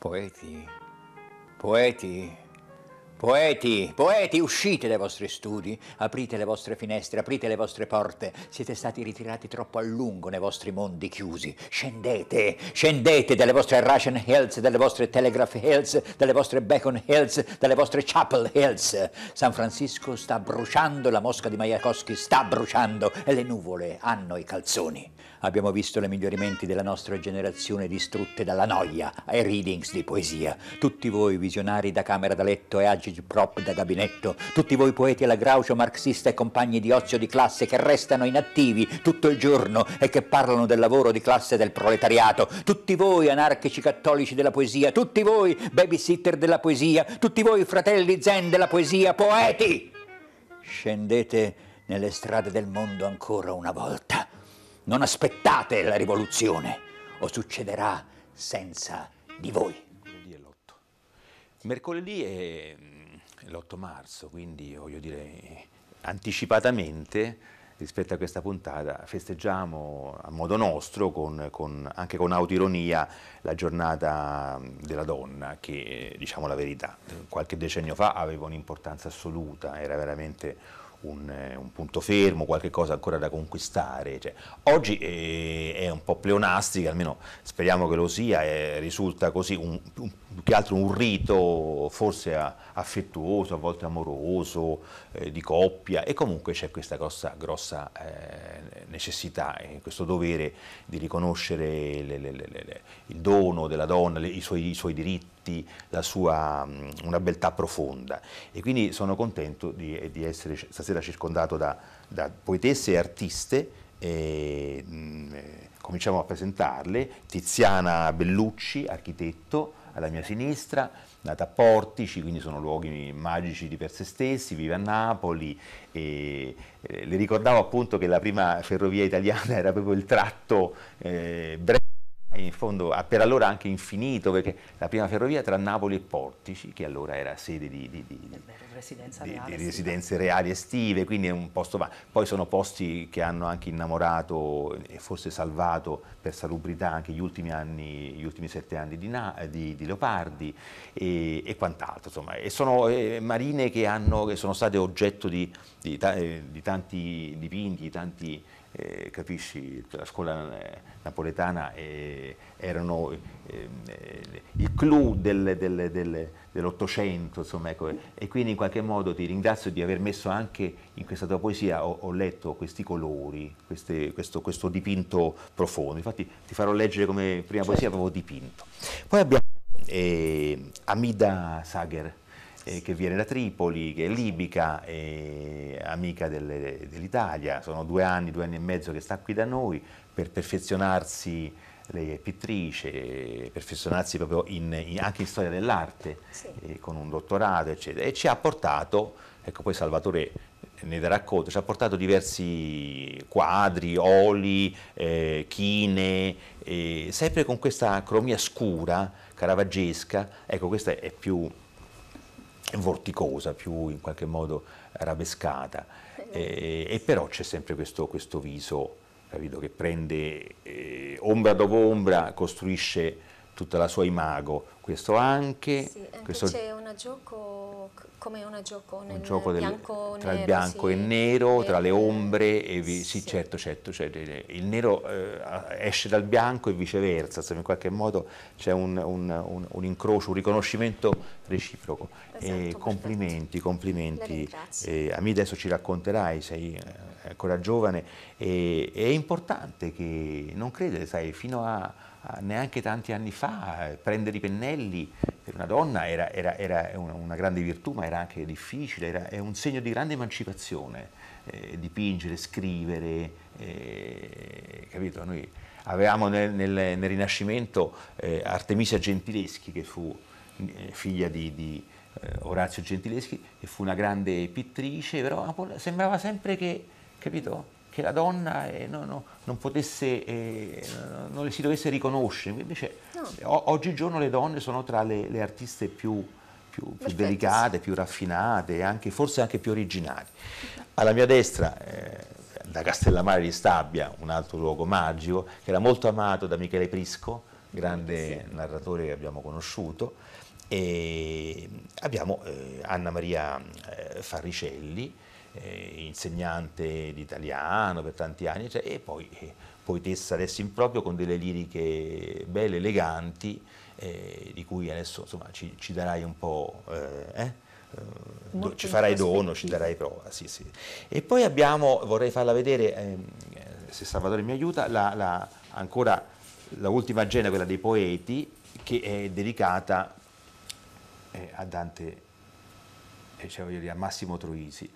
Poeti, poeti, poeti, poeti, uscite dai vostri studi, aprite le vostre finestre, aprite le vostre porte. Siete stati ritirati troppo a lungo nei vostri mondi chiusi. Scendete, scendete dalle vostre Russian Hills, dalle vostre Telegraph Hills, dalle vostre Bacon Hills, dalle vostre Chapel Hills. San Francisco sta bruciando, la mosca di Majakowski sta bruciando e le nuvole hanno i calzoni. Abbiamo visto le miglioramenti della nostra generazione distrutte dalla noia ai readings di poesia. Tutti voi visionari da camera da letto e agigi prop da gabinetto, tutti voi poeti alla graucio marxista e compagni di ozio di classe che restano inattivi tutto il giorno e che parlano del lavoro di classe del proletariato, tutti voi anarchici cattolici della poesia, tutti voi babysitter della poesia, tutti voi fratelli zen della poesia, poeti! Scendete nelle strade del mondo ancora una volta. Non aspettate la rivoluzione o succederà senza di voi. Mercoledì è l'8. Mercoledì è l'8 marzo, quindi voglio dire anticipatamente rispetto a questa puntata festeggiamo a modo nostro, con, con, anche con autoironia, la giornata della donna che, diciamo la verità, qualche decennio fa aveva un'importanza assoluta, era veramente un, un, punto fermo, qualche cosa ancora da conquistare. Cioè, oggi è, è, un po' pleonastica, almeno speriamo che lo sia, è, risulta così un, un, più che altro un rito forse affettuoso, a volte amoroso, eh, di coppia e comunque c'è questa grossa, grossa eh, necessità e questo dovere di riconoscere le, le, le, il dono della donna, i suoi, i, suoi, diritti, sua, una beltà profonda. E quindi sono contento di, di essere stasera circondato da, da poetesse e artiste e, mh, cominciamo a presentarle, Tiziana Bellucci, architetto, alla mia sinistra, nata a Portici, quindi sono luoghi magici di per se stessi, vive a Napoli e eh, le ricordavo appunto che la prima ferrovia italiana era proprio il tratto eh, breve in fondo per allora anche infinito, perché la prima ferrovia tra Napoli e Portici, che allora era sede di, di, di, di residenze reali estive, quindi è un posto... Poi sono posti che hanno anche innamorato e forse salvato per salubrità anche gli ultimi anni, gli ultimi sette anni di, Leopardi e, e quant'altro, insomma. E sono eh, marine che, hanno, che, sono state oggetto di, tanti dipinti, di tanti eh, capisci, la scuola eh, napoletana eh, erano eh, il clou del, del, del, dell'Ottocento, ecco, e quindi in qualche modo ti ringrazio di aver messo anche in questa tua poesia, ho, ho letto questi colori, queste, questo, questo, dipinto profondo, infatti ti farò leggere come prima poesia certo. avevo dipinto. Poi abbiamo eh, Amida Sager, eh, che viene da Tripoli, che è libica, e amica dell'Italia, sono due anni, due anni e mezzo che sta qui da noi per perfezionarsi, lei è pittrice, perfezionarsi proprio in, in, anche in storia dell'arte, sì. eh, con un dottorato, eccetera, e ci ha portato, ecco poi Salvatore ne darà conto, ci ha portato diversi quadri, oli, eh, chine, eh, sempre con questa cromia scura, caravaggesca, ecco questa è più vorticosa, più in qualche modo arabescata, eh, e però c'è sempre questo, questo viso capito, che prende eh, ombra dopo ombra, costruisce tutta la sua imago, questo anche... Sì, anche c'è un gioco come un gioco nel un gioco del, bianco tra nero, il bianco sì. e il nero, tra le ombre, e vi, sì, sì, certo, certo, cioè, il nero eh, esce dal bianco e viceversa, in qualche modo c'è un, un, un, incrocio, un riconoscimento reciproco. Esatto, complimenti, complimenti. Eh, a me adesso ci racconterai, sei eh, ancora giovane, e, è importante che non credere, sai, fino a neanche tanti anni fa prendere i pennelli per una donna era, era, era una, una, grande virtù, ma era anche difficile, era, è un segno di grande emancipazione, eh, dipingere, scrivere, eh, capito? Noi avevamo nel, nel, nel Rinascimento eh, Artemisia Gentileschi, che fu eh, figlia di, di eh, Orazio Gentileschi, che fu una grande pittrice, però sembrava sempre che, capito? Che la donna eh, no, no, non, potesse, eh, non le si dovesse riconoscere, invece no. oggigiorno le donne sono tra le, le artiste più, più, più delicate, più raffinate, anche, forse anche più originali. Alla mia destra, eh, da Castellammare di Stabia, un altro luogo magico, che era molto amato da Michele Prisco, grande sì. narratore che abbiamo conosciuto, e abbiamo eh, Anna Maria eh, Farricelli, eh, insegnante di italiano per tanti anni, cioè, e poi eh, poetessa adesso in proprio con delle liriche belle, eleganti, eh, di cui adesso insomma, ci, ci darai un po'... Eh, eh? Do, ci farai dono, ci darai prova. Sì, sì. E poi abbiamo, vorrei farla vedere, eh, se Salvatore mi aiuta, la, la, ancora l'ultima agenda, quella dei poeti, che è dedicata a Dante, cioè dire, a Massimo Troisi.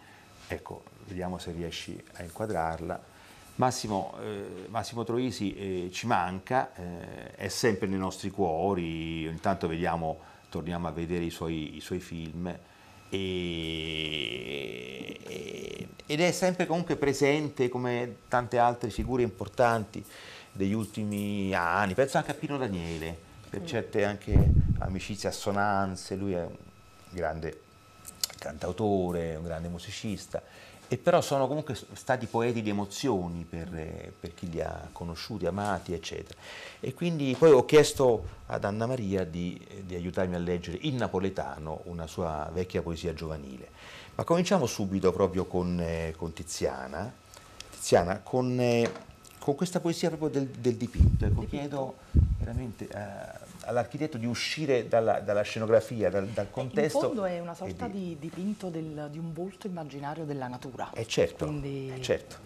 Ecco, vediamo se riesci a inquadrarla. Massimo, eh, Massimo Troisi eh, ci manca, eh, è sempre nei nostri cuori, intanto vediamo, torniamo a vedere i suoi, i suoi film. E, e, ed è sempre comunque presente come tante altre figure importanti degli ultimi anni, penso anche a Pino Daniele, per certe anche amicizie, assonanze, lui è un grande cantautore, un grande musicista e però sono comunque stati poeti di emozioni per, per, chi li ha conosciuti, amati, eccetera. E quindi poi ho chiesto ad Anna Maria di, di aiutarmi a leggere in napoletano una sua vecchia poesia giovanile. Ma cominciamo subito proprio con, eh, con Tiziana, Tiziana con, eh, con, questa poesia proprio del, del dipinto. Ecco, chiedo veramente... Eh, all'architetto di uscire dalla, dalla scenografia, dal, dal, contesto. In fondo è una sorta di, di dipinto del, di un volto immaginario della natura. È eh, certo, Quindi... è certo.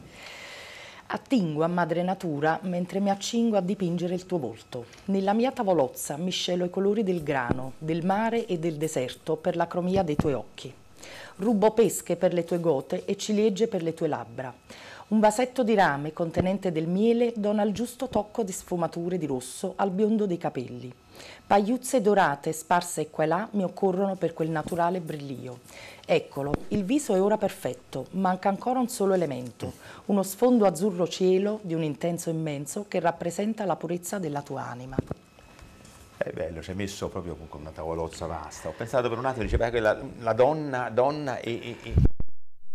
Attingo a madre natura mentre mi accingo a dipingere il tuo volto. Nella mia tavolozza miscelo i colori del grano, del mare e del deserto per la cromia dei tuoi occhi. Rubo pesche per le tue gote e ciliegie per le tue labbra. Un vasetto di rame contenente del miele dona il giusto tocco di sfumature di rosso al biondo dei capelli. Pagliuzze dorate sparse qua e là mi occorrono per quel naturale brillio. Eccolo, il viso è ora perfetto, manca ancora un solo elemento, uno sfondo azzurro cielo di un intenso immenso che rappresenta la purezza della tua anima. È bello, ci hai messo proprio con una tavolozza vasta. Ho pensato per un attimo, diceva che la, la donna, donna e, e, e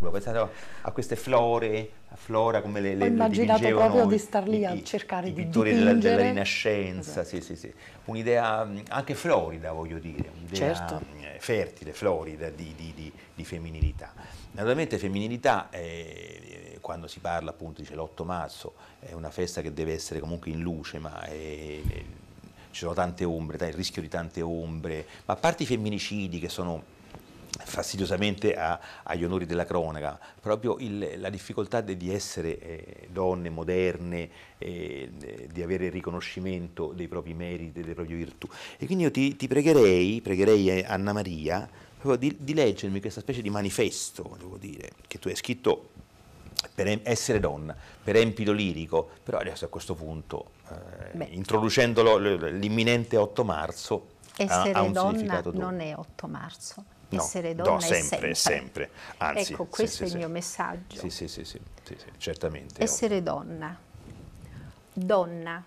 ho pensato a queste flore, a flora come le, le Ho immaginato proprio di star lì a cercare i, di pittori della, della, Rinascenza, esatto. sì, sì, sì. un'idea anche florida voglio dire, un'idea certo. Eh, fertile, florida di, di, di, di, femminilità. Naturalmente femminilità, eh, quando si parla appunto, dice l'8 marzo, è una festa che deve essere comunque in luce, ma è, è, ci sono tante ombre, il rischio di tante ombre, ma a parte i femminicidi che sono fastidiosamente a, agli onori della cronaca, proprio il, la difficoltà de, di essere eh, donne moderne, eh, di avere il riconoscimento dei propri meriti, delle proprie virtù. E quindi io ti, ti pregherei, pregherei Anna Maria, di, di, leggermi questa specie di manifesto, devo dire, che tu hai scritto per essere donna, per empido lirico, però adesso a questo punto, eh, introducendolo l'imminente 8 marzo, essere ha, ha donna non è 8 marzo, no, essere donna no, sempre, è sempre. Anzi, ecco, questo sì, è il sì, mio messaggio. Sì, sì, sì, sì, sì certamente. Essere donna. Donna,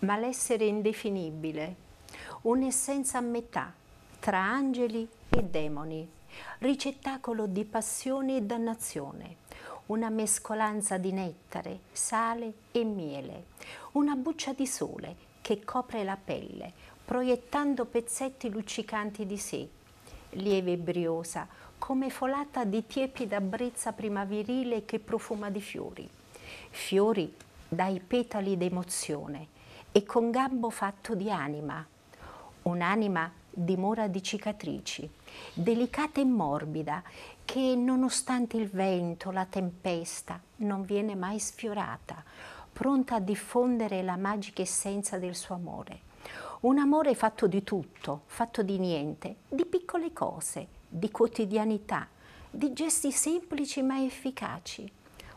ma l'essere indefinibile, un'essenza a metà tra angeli e demoni, ricettacolo di passione e dannazione, una mescolanza di nettare, sale e miele, una buccia di sole che copre la pelle, proiettando pezzetti luccicanti di sé, lieve e briosa, come folata di tiepida brezza primaverile che profuma di fiori. Fiori dai petali d'emozione e con gambo fatto di anima. Un'anima dimora di cicatrici, delicata e morbida, che nonostante il vento, la tempesta, non viene mai sfiorata, pronta a diffondere la magica essenza del suo amore un amore fatto di tutto, fatto di niente, di piccole cose, di quotidianità, di gesti semplici ma efficaci.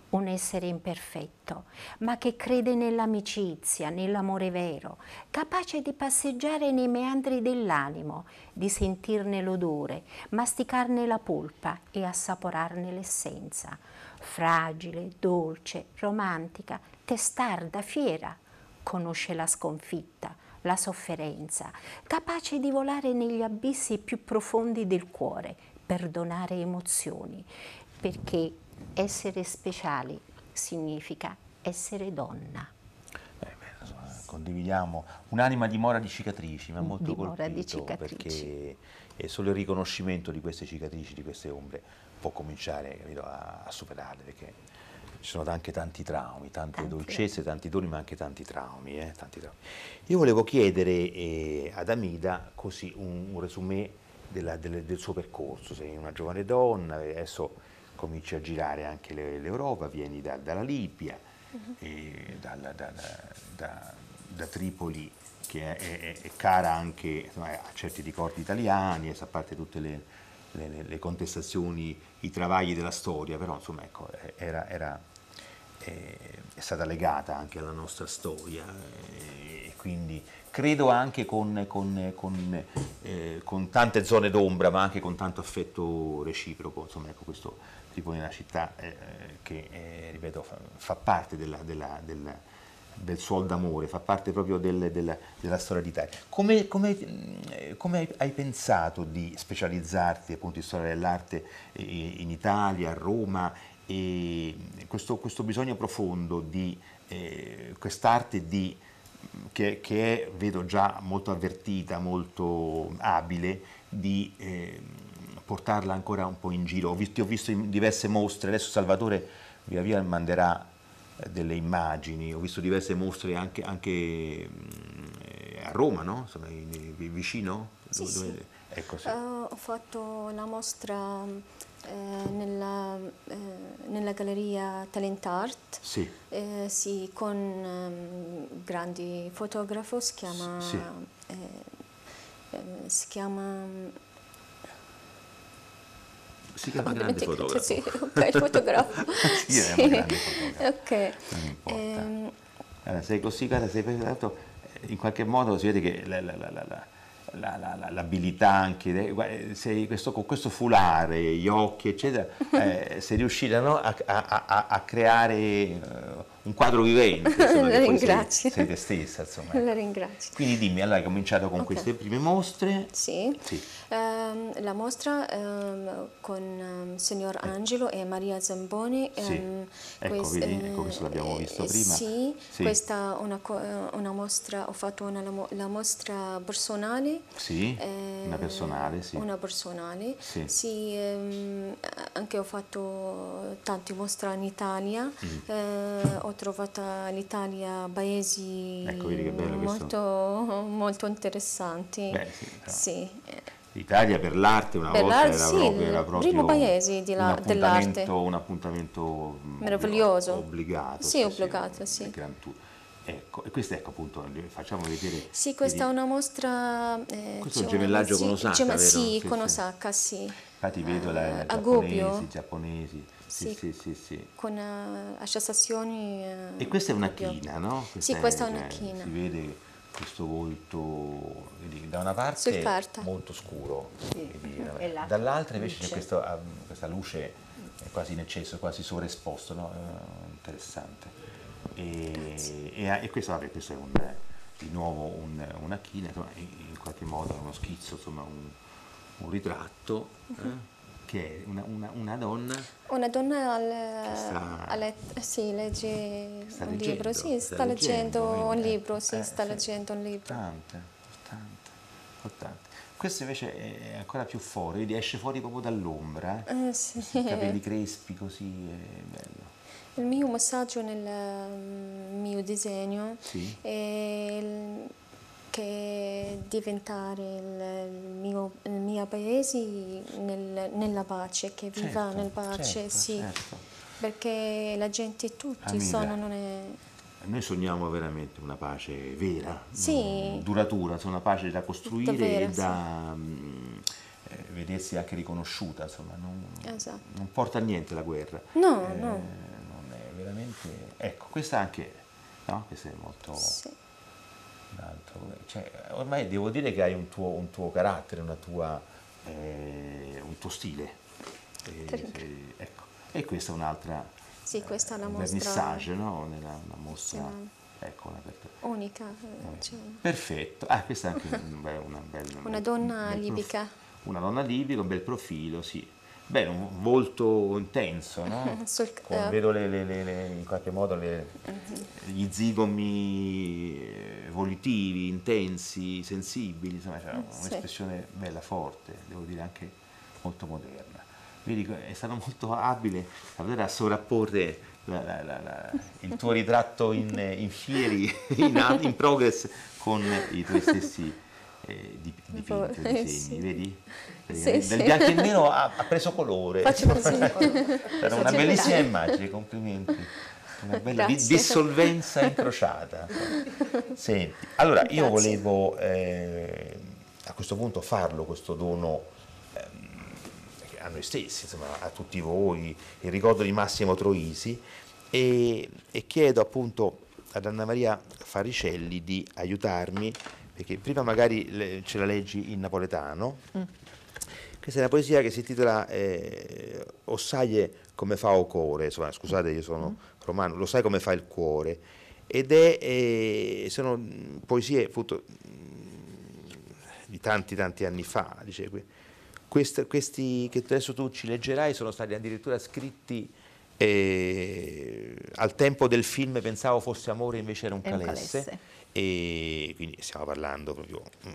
Un essere imperfetto, ma che crede nell'amicizia, nell'amore vero, capace di passeggiare nei meandri dell'animo, di sentirne l'odore, masticarne la polpa e assaporarne l'essenza. Fragile, dolce, romantica, testarda, fiera, conosce la sconfitta, la sofferenza, capace di volare negli abissi più profondi del cuore, perdonare emozioni, perché essere speciali significa essere donna. Eh, beh, condividiamo un'anima dimora di cicatrici, mi ha molto Dimora di colpito cicatrici. perché è solo il riconoscimento di queste cicatrici, di queste ombre, può cominciare capito, a, a superarle, perché ci sono anche tanti traumi, tante Tanti. dolcezze, tanti doni, ma anche tanti traumi. eh, tanti traumi. Io volevo chiedere eh, ad Amida così un, un resumé della- delle- del suo percorso, sei una giovane donna, e adesso cominci a girare anche le- l'Europa, vieni da- dalla Libia, e dalla- da, da- Tripoli che è, è- è cara anche insomma, a certi ricordi italiani, a parte tutte le, le- le- contestazioni, i travagli della storia, però insomma ecco, eh, era, era, eh, è stata legata anche alla nostra storia eh, e quindi credo anche con, con- con, eh, con tante zone d'ombra ma anche con tanto affetto reciproco, insomma ecco questo Tripoli è una città eh, che eh, ripeto fa, fa parte della, della- della- del suol d'amore, fa parte proprio del- della, storia d'Italia. Come, come, mh, come hai, pensato di specializzarti appunto in storia dell'arte eh, in Italia, a Roma, questo, questo bisogno profondo di eh, quest'arte di, che, che è, vedo già molto avvertita, molto abile, di eh, portarla ancora un po' in giro. Ho visto, ho visto diverse mostre, adesso Salvatore via via manderà eh, delle immagini, ho visto diverse mostre anche, anche, mm, a Roma, no? In- vicino? Sì, Dove- sì. Ecco, sì. Eh, ho fatto la mostra eh, nella, eh, nella galleria Talent Art, Sì, eh, sì, con ehm, grandi fotografi, si chiama, Sì. eh, eh, si chiama si chiama Ho grande fotografo. Sì, ok, fotografo. Sì, grande fotografo. Ok. Non importa. Ehm, Allora, sei così, guarda, sei tanto, in qualche modo si vede che la- la- la- la- la- la- la- la- l'abilità anche, guarda, sei questo, con questo fulare, gli occhi, eccetera, eh, sei riuscita no, a, a- a- a creare eh, un quadro vivente. La poi sei- ringrazio. Sei, te stessa, insomma. La ringrazio. Quindi dimmi, allora hai cominciato con Ok. queste prime mostre. Sì. Sì. Ehm, la mostra ehm, con ehm, signor Angelo e Maria Zamboni. Eh. Sì. Ecco, quest- vedi, ecco, questo l'abbiamo eh, visto prima. Sì, Sì. questa è una, eh, una mostra, ho fatto una, la mo- la mostra personale. Sì, eh, una personale, sì. Una personale. Sì. ehm, anche ho fatto tante mostre in Italia. Mm. eh, ho trovato l'Italia paesi Ecco, molto, molto interessanti. Beh, sì. Sì, eh, L'Italia per l'arte una Per volta era sì, proprio, era proprio primo paese di la- un appuntamento- dell'arte. Un appuntamento mm, Meraviglioso. obbligato. Sì, obbligato, sì. Ecco, e questo ecco appunto, facciamo vedere. Sì, questa è vedi, una mostra... eh, Questo è un una- gemellaggio sì, con Osaka, gem-? Sì, Sì, con sì. Osaka, sì. Infatti vedo la, a giapponesi, giapponesi. Sì, Sì. sì, sì. Con eh, associazioni... eh, E questa è una proprio. china, no? Sì, questa è una cioè, china. Si vede questo volto vedi, da una parte molto scuro, Sì, vedi, dall'altra invece c'è luce. questo, ah, questa luce quasi in eccesso, quasi sovraesposto, no? Eh, interessante. E, e, e questo, vabbè, questo è un, di nuovo un- una china, insomma, in, in qualche modo uno schizzo, insomma, un, un ritratto eh, che è una, una- una donna Una donna al, sta- a let- sì, legge sta un leggendo, libro, sì, sta sta, leggendo, leggendo, un libro, sì, Eh, sta sì. leggendo un libro. Importante, importante, importante. Questo invece è ancora più fuori, esce fuori proprio dall'ombra, eh? Eh, sì. I capelli crespi così, è bello. Il mio messaggio nel mm, mio disegno Sì. è il- che diventare il, mio, il mio paese nel- nella pace, che viva Certo, nel pace, certo, sì. certo. Perché la gente tutti Amira. sono, non è... Noi sogniamo veramente una pace vera, Sì. mm, duratura, una pace da costruire vera, e da mm, eh, vedersi anche riconosciuta, insomma, non, Esatto. non porta a niente la guerra. No, Eh, no. Non è veramente... Ecco, questa anche, no? Questa è molto... Sì. Un altro- cioè, ormai devo dire che hai un tuo, un tuo carattere, una tua, eh, un tuo stile. Eh, Ringrazio. eh, ecco. E questa è un'altra Sì, questa è la un mostra vernissage, no? Nella, una mostra, ecco, un'apertura. unica. eh, cioè, Perfetto, ah, questa è anche un bel- una bella... Una donna un bel prof- libica. Una donna libica, un bel profilo, sì. Beh, un volto intenso, no? Sul- Con- eh. vedo le, le- le- in qualche modo Mhm. gli zigomi eh, volitivi, intensi, sensibili, insomma c'era un'espressione sì. bella, forte, devo dire anche molto moderna. Vedi, è stato molto abile a poter sovrapporre la, la, la, il tuo ritratto in, in fieri, in, in, progress, con i tuoi stessi eh, dipinti, disegni, sì. vedi? Sì, sì. bianco e nero ha, ha, preso colore. Faccio così. Era una bellissima immagine, complimenti. Una bella di, dissolvenza incrociata. Senti, allora Grazie. io volevo eh, a questo punto farlo questo dono a noi stessi, insomma, a tutti voi, il ricordo di Massimo Troisi e, e chiedo appunto ad Anna Maria Faricelli di aiutarmi, perché prima magari le, ce la leggi in napoletano. Mm. Questa è una poesia che si intitola eh, Ossaie come fa o cuore, insomma, scusate io sono mm. romano, lo sai come fa il cuore, ed è, eh, sono poesie appunto di tanti tanti anni fa, dice qui questi, che adesso tu ci leggerai sono stati addirittura scritti eh, al tempo del film Pensavo fosse amore invece era un calesse, calesse. E quindi stiamo parlando proprio mm.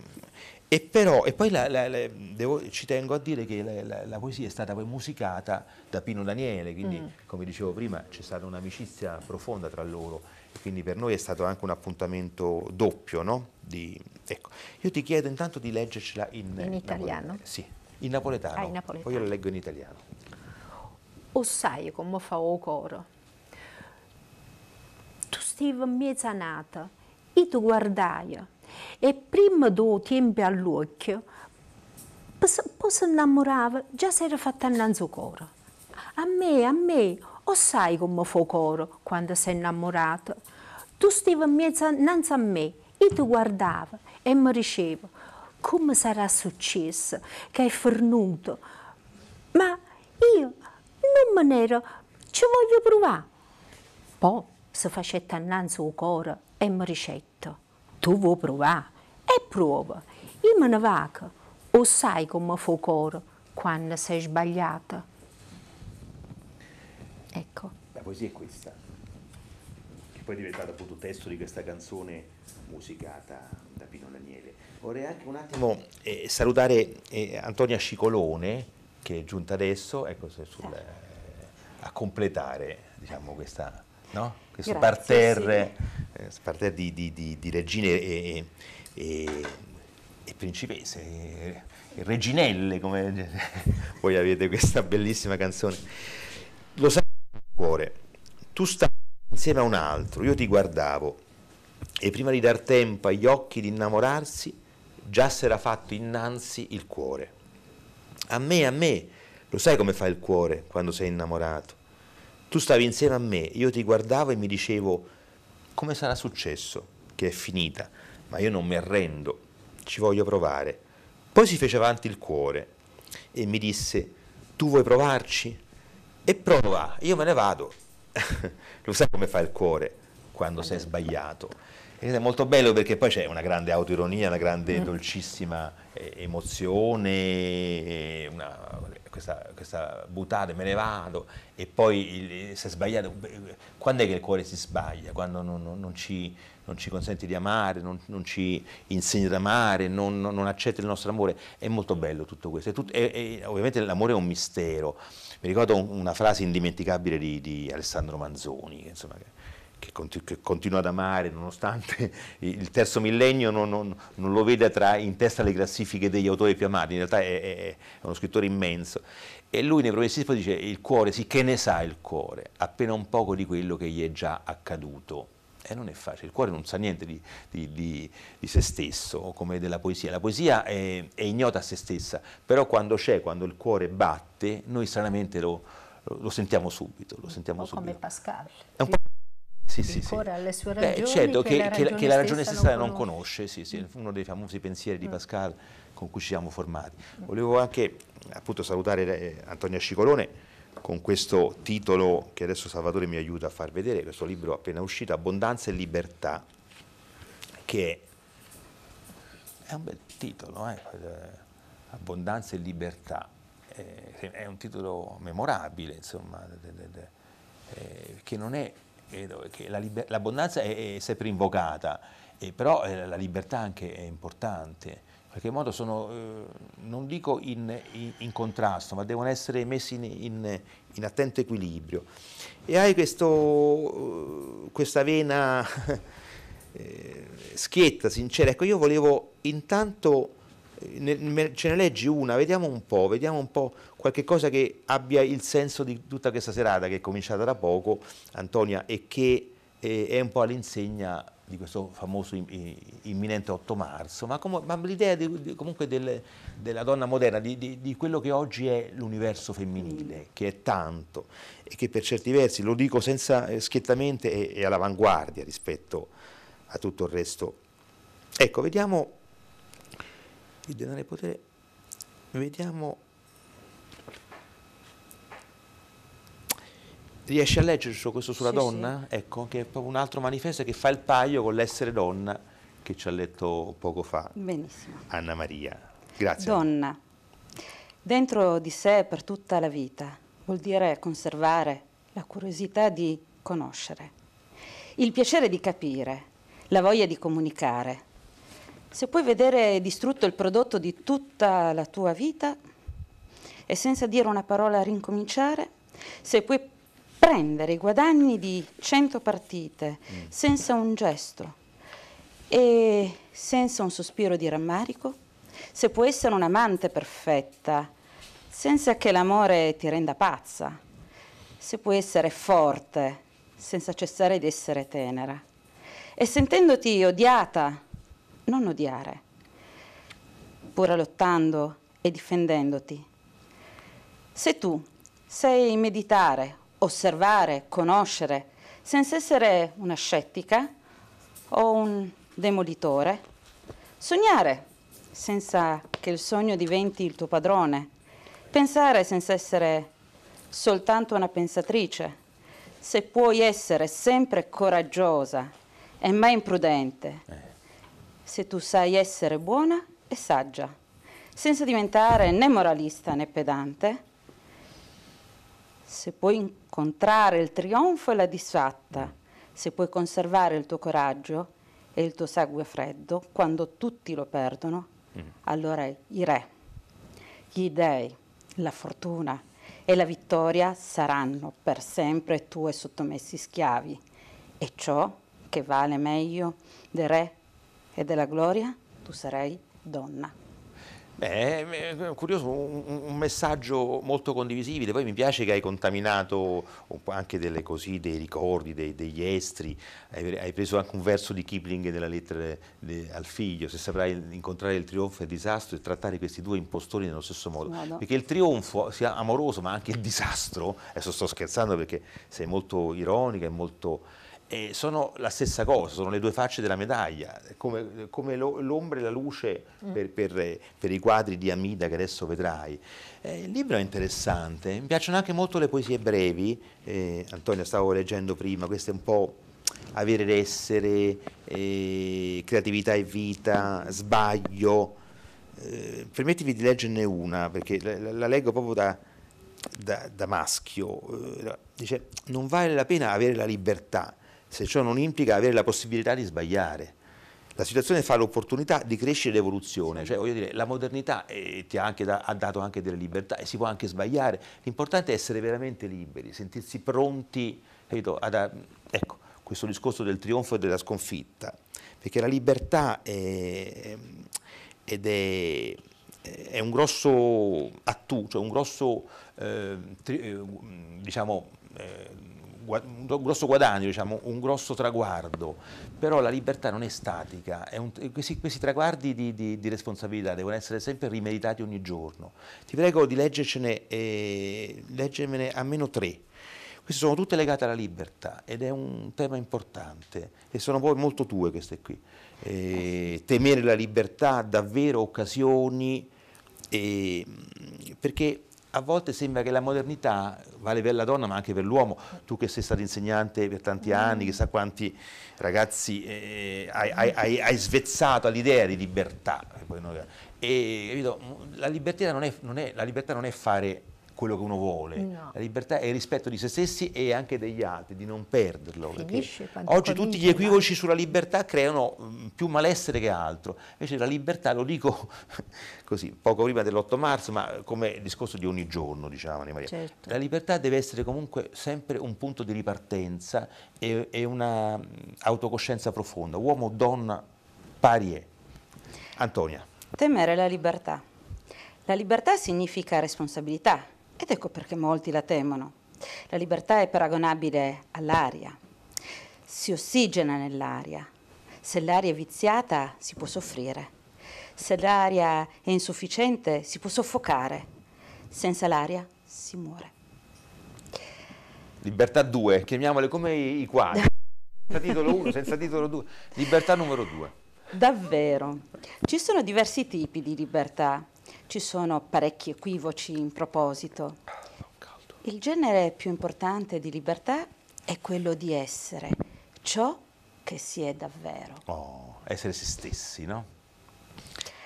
e però e poi la, la, la, devo, ci tengo a dire che la, poesia è stata poi musicata da Pino Daniele quindi mm. come dicevo prima c'è stata un'amicizia profonda tra loro quindi per noi è stato anche un appuntamento doppio no? di, ecco. io ti chiedo intanto di leggercela in, in italiano sì in napoletano. Ah, in napoletano. Poi io la leggo in italiano. O sai come fa o coro? Tu in mezzanata e tu guardai e prima tu tempi all'occhio poi si innamorava, già si era fatta innanzi al coro. A me, a me, o sai come fa coro quando sei innamorato? Tu stivi in mezzo innanzi a me e tu guardava e mi diceva come sarà successo che è fornuto? Ma io non me ne ero, ci voglio provare. Poi si facetta innanzi al cuore e mi ricetta, tu vuoi provare? E prova. Io me ne vado, o sai come fa il cuore quando sei sbagliata? Ecco. La poesia è questa, che poi è diventata appunto testo di questa canzone musicata da Pino Daniele. Vorrei anche un attimo eh, salutare eh, Antonia Scicolone, che è giunta adesso, ecco, sul, eh, a completare diciamo, questa, no? questo Grazie, parterre, sì. Eh, parterre di, di, di, di, regine e, e, e principesse, reginelle, come voi avete questa bellissima canzone. Lo sai cuore, tu stai insieme a un altro, io ti guardavo e prima di dar tempo agli occhi di innamorarsi, già si era fatto innanzi il cuore. A me, a me, lo sai come fa il cuore quando sei innamorato? Tu stavi insieme a me, io ti guardavo e mi dicevo come sarà successo, che è finita, ma io non mi arrendo, ci voglio provare. Poi si fece avanti il cuore e mi disse, tu vuoi provarci? E prova, io me ne vado. lo sai come fa il cuore quando sei sbagliato? Ed è molto bello perché poi c'è una grande autoironia, una grande mm. dolcissima eh, emozione, una, questa, questa butade, me ne vado, e poi è sbagliato. Quando è che il cuore si sbaglia? Quando non, non, non, ci, non ci, consente di amare, non, ci insegna ad amare, non, accetta il nostro amore. È molto bello tutto questo. Tutto, è, è, ovviamente l'amore è un mistero. Mi ricordo una frase indimenticabile di, di Alessandro Manzoni, insomma, che che, continu che, continua ad amare nonostante il terzo millennio non, non, non, lo veda tra, in testa alle classifiche degli autori più amati, in realtà è, è, è uno scrittore immenso. E lui nei progressismo dice il cuore, sì, che ne sa il cuore? Appena un poco di quello che gli è già accaduto. E non è facile, il cuore non sa niente di, di, di, di se stesso, come della poesia. La poesia è, è, ignota a se stessa, però quando c'è, quando il cuore batte, noi stranamente lo, lo sentiamo subito. Lo sentiamo un po' subito. come Pascal. È un po' sì, sì, sì. alle sue ragioni Beh, certo, che, che, la ragione, che la ragione stessa, non conosce, sì, sì, mm. uno dei famosi pensieri di mm. Pascal con cui ci siamo formati. Mm. Volevo anche appunto salutare eh, Antonia Scicolone con questo titolo che adesso Salvatore mi aiuta a far vedere, questo libro appena uscito, Abbondanza e Libertà, che è un bel titolo, eh? Abbondanza e Libertà, eh, è un titolo memorabile, insomma, eh, che non è che l'abbondanza è, è, sempre invocata però eh, la libertà anche è importante, in qualche modo sono, eh, non dico in, in, in, contrasto, ma devono essere messi in, in attento equilibrio. E hai questo, questa vena eh, schietta, sincera. Ecco, io volevo intanto, ne, ce ne leggi una, vediamo un po', vediamo un po' qualche cosa che abbia il senso di tutta questa serata che è cominciata da poco, Antonia, e che eh, è un po' all'insegna di questo famoso imminente 8 marzo, ma, ma l'idea comunque del, della donna moderna, di, di, di, quello che oggi è l'universo femminile, che è tanto e che per certi versi, lo dico senza eh, schiettamente, è, è all'avanguardia rispetto a tutto il resto. Ecco, vediamo il denaro e potere, vediamo Riesci a leggere questo sulla sì, donna? Sì. Ecco, che è proprio un altro manifesto che fa il paio con l'essere donna che ci ha letto poco fa. Benissimo. Anna Maria. Grazie. Donna, dentro di sé per tutta la vita, vuol dire conservare la curiosità di conoscere, il piacere di capire, la voglia di comunicare. Se puoi vedere distrutto il prodotto di tutta la tua vita e senza dire una parola rincominciare, se puoi prendere i guadagni di 100 partite mm. senza un gesto e senza un sospiro di rammarico, se può essere un'amante perfetta senza che l'amore ti renda pazza, se può essere forte senza cessare di essere tenera e sentendoti odiata, non odiare, pur lottando e difendendoti. Se tu sai meditare osservare, conoscere, senza essere una scettica o un demolitore, sognare senza che il sogno diventi il tuo padrone, pensare senza essere soltanto una pensatrice, se puoi essere sempre coraggiosa e mai imprudente, eh. Se tu sai essere buona e saggia, senza diventare né moralista né pedante, se puoi incontrare il trionfo e la disfatta, se puoi conservare il tuo coraggio e il tuo sangue freddo quando tutti lo perdono, mm. allora i re, gli dei, la fortuna e la vittoria saranno per sempre tuoi sottomessi schiavi. E ciò che vale meglio del re e della gloria, tu sarai donna. Beh, è curioso, un, un, messaggio molto condivisibile, poi mi piace che hai contaminato anche delle così, dei ricordi, dei, degli estri, hai, hai, preso anche un verso di Kipling nella lettera de, al figlio, se saprai incontrare il trionfo e il disastro e trattare questi due impostori nello stesso modo, no, no. perché il trionfo sia amoroso ma anche il disastro, adesso sto scherzando perché sei molto ironica e molto eh, sono la stessa cosa, sono le due facce della medaglia, come, come l'ombra e la luce mm. per, per, per, i quadri di Amida che adesso vedrai. Eh, il libro è interessante, mi piacciono anche molto le poesie brevi, eh, Antonio stavo leggendo prima, questo è un po' avere l'essere, eh, creatività e vita, sbaglio. Eh, permettimi di leggerne una, perché la, la leggo proprio da, da, da maschio. Eh, dice, non vale la pena avere la libertà se ciò non implica avere la possibilità di sbagliare. La situazione fa l'opportunità di crescere ed evoluzione, cioè voglio dire, la modernità eh, ti ha, da, ha dato anche delle libertà e si può anche sbagliare, l'importante è essere veramente liberi, sentirsi pronti, capito, ad, ecco, questo discorso del trionfo e della sconfitta, perché la libertà è, ed è, è un grosso attu, cioè un grosso, eh, tri, eh, diciamo, eh, un grosso guadagno, diciamo, un grosso traguardo, però la libertà non è statica, è un, questi, questi, traguardi di, di, di, responsabilità devono essere sempre rimeritati ogni giorno. Ti prego di leggercene, eh, leggermene almeno tre. Queste sono tutte legate alla libertà ed è un tema importante e sono poi molto tue queste qui. Eh, temere la libertà, davvero occasioni, eh, perché a volte sembra che la modernità vale per la donna ma anche per l'uomo. Tu che sei stata insegnante per tanti anni, chissà quanti ragazzi eh, hai, hai, hai, svezzato all'idea di libertà. E, capito, la, libertà non è, non è, la libertà non è fare quello che uno vuole. No. La libertà è il rispetto di se stessi e anche degli altri, di non perderlo. perché Finisce quando oggi tutti gli equivoci sulla libertà creano mm, più malessere che altro. Invece la libertà, lo dico così, poco prima dell'8 marzo, ma come discorso di ogni giorno, diciamo. Certo. La libertà deve essere comunque sempre un punto di ripartenza e, e una mm, autocoscienza profonda, uomo o donna pari è. Antonia. Temere la libertà. La libertà significa responsabilità ed ecco perché molti la temono. La libertà è paragonabile all'aria. Si ossigena nell'aria. Se l'aria è viziata si può soffrire. Se l'aria è insufficiente si può soffocare. Senza l'aria si muore. Libertà 2, chiamiamole come i, quadri. Senza titolo 1, senza titolo 2. Libertà numero 2. Davvero. Ci sono diversi tipi di libertà, ci sono parecchi equivoci in proposito. Il genere più importante di libertà è quello di essere ciò che si è davvero. Oh, essere se stessi, no?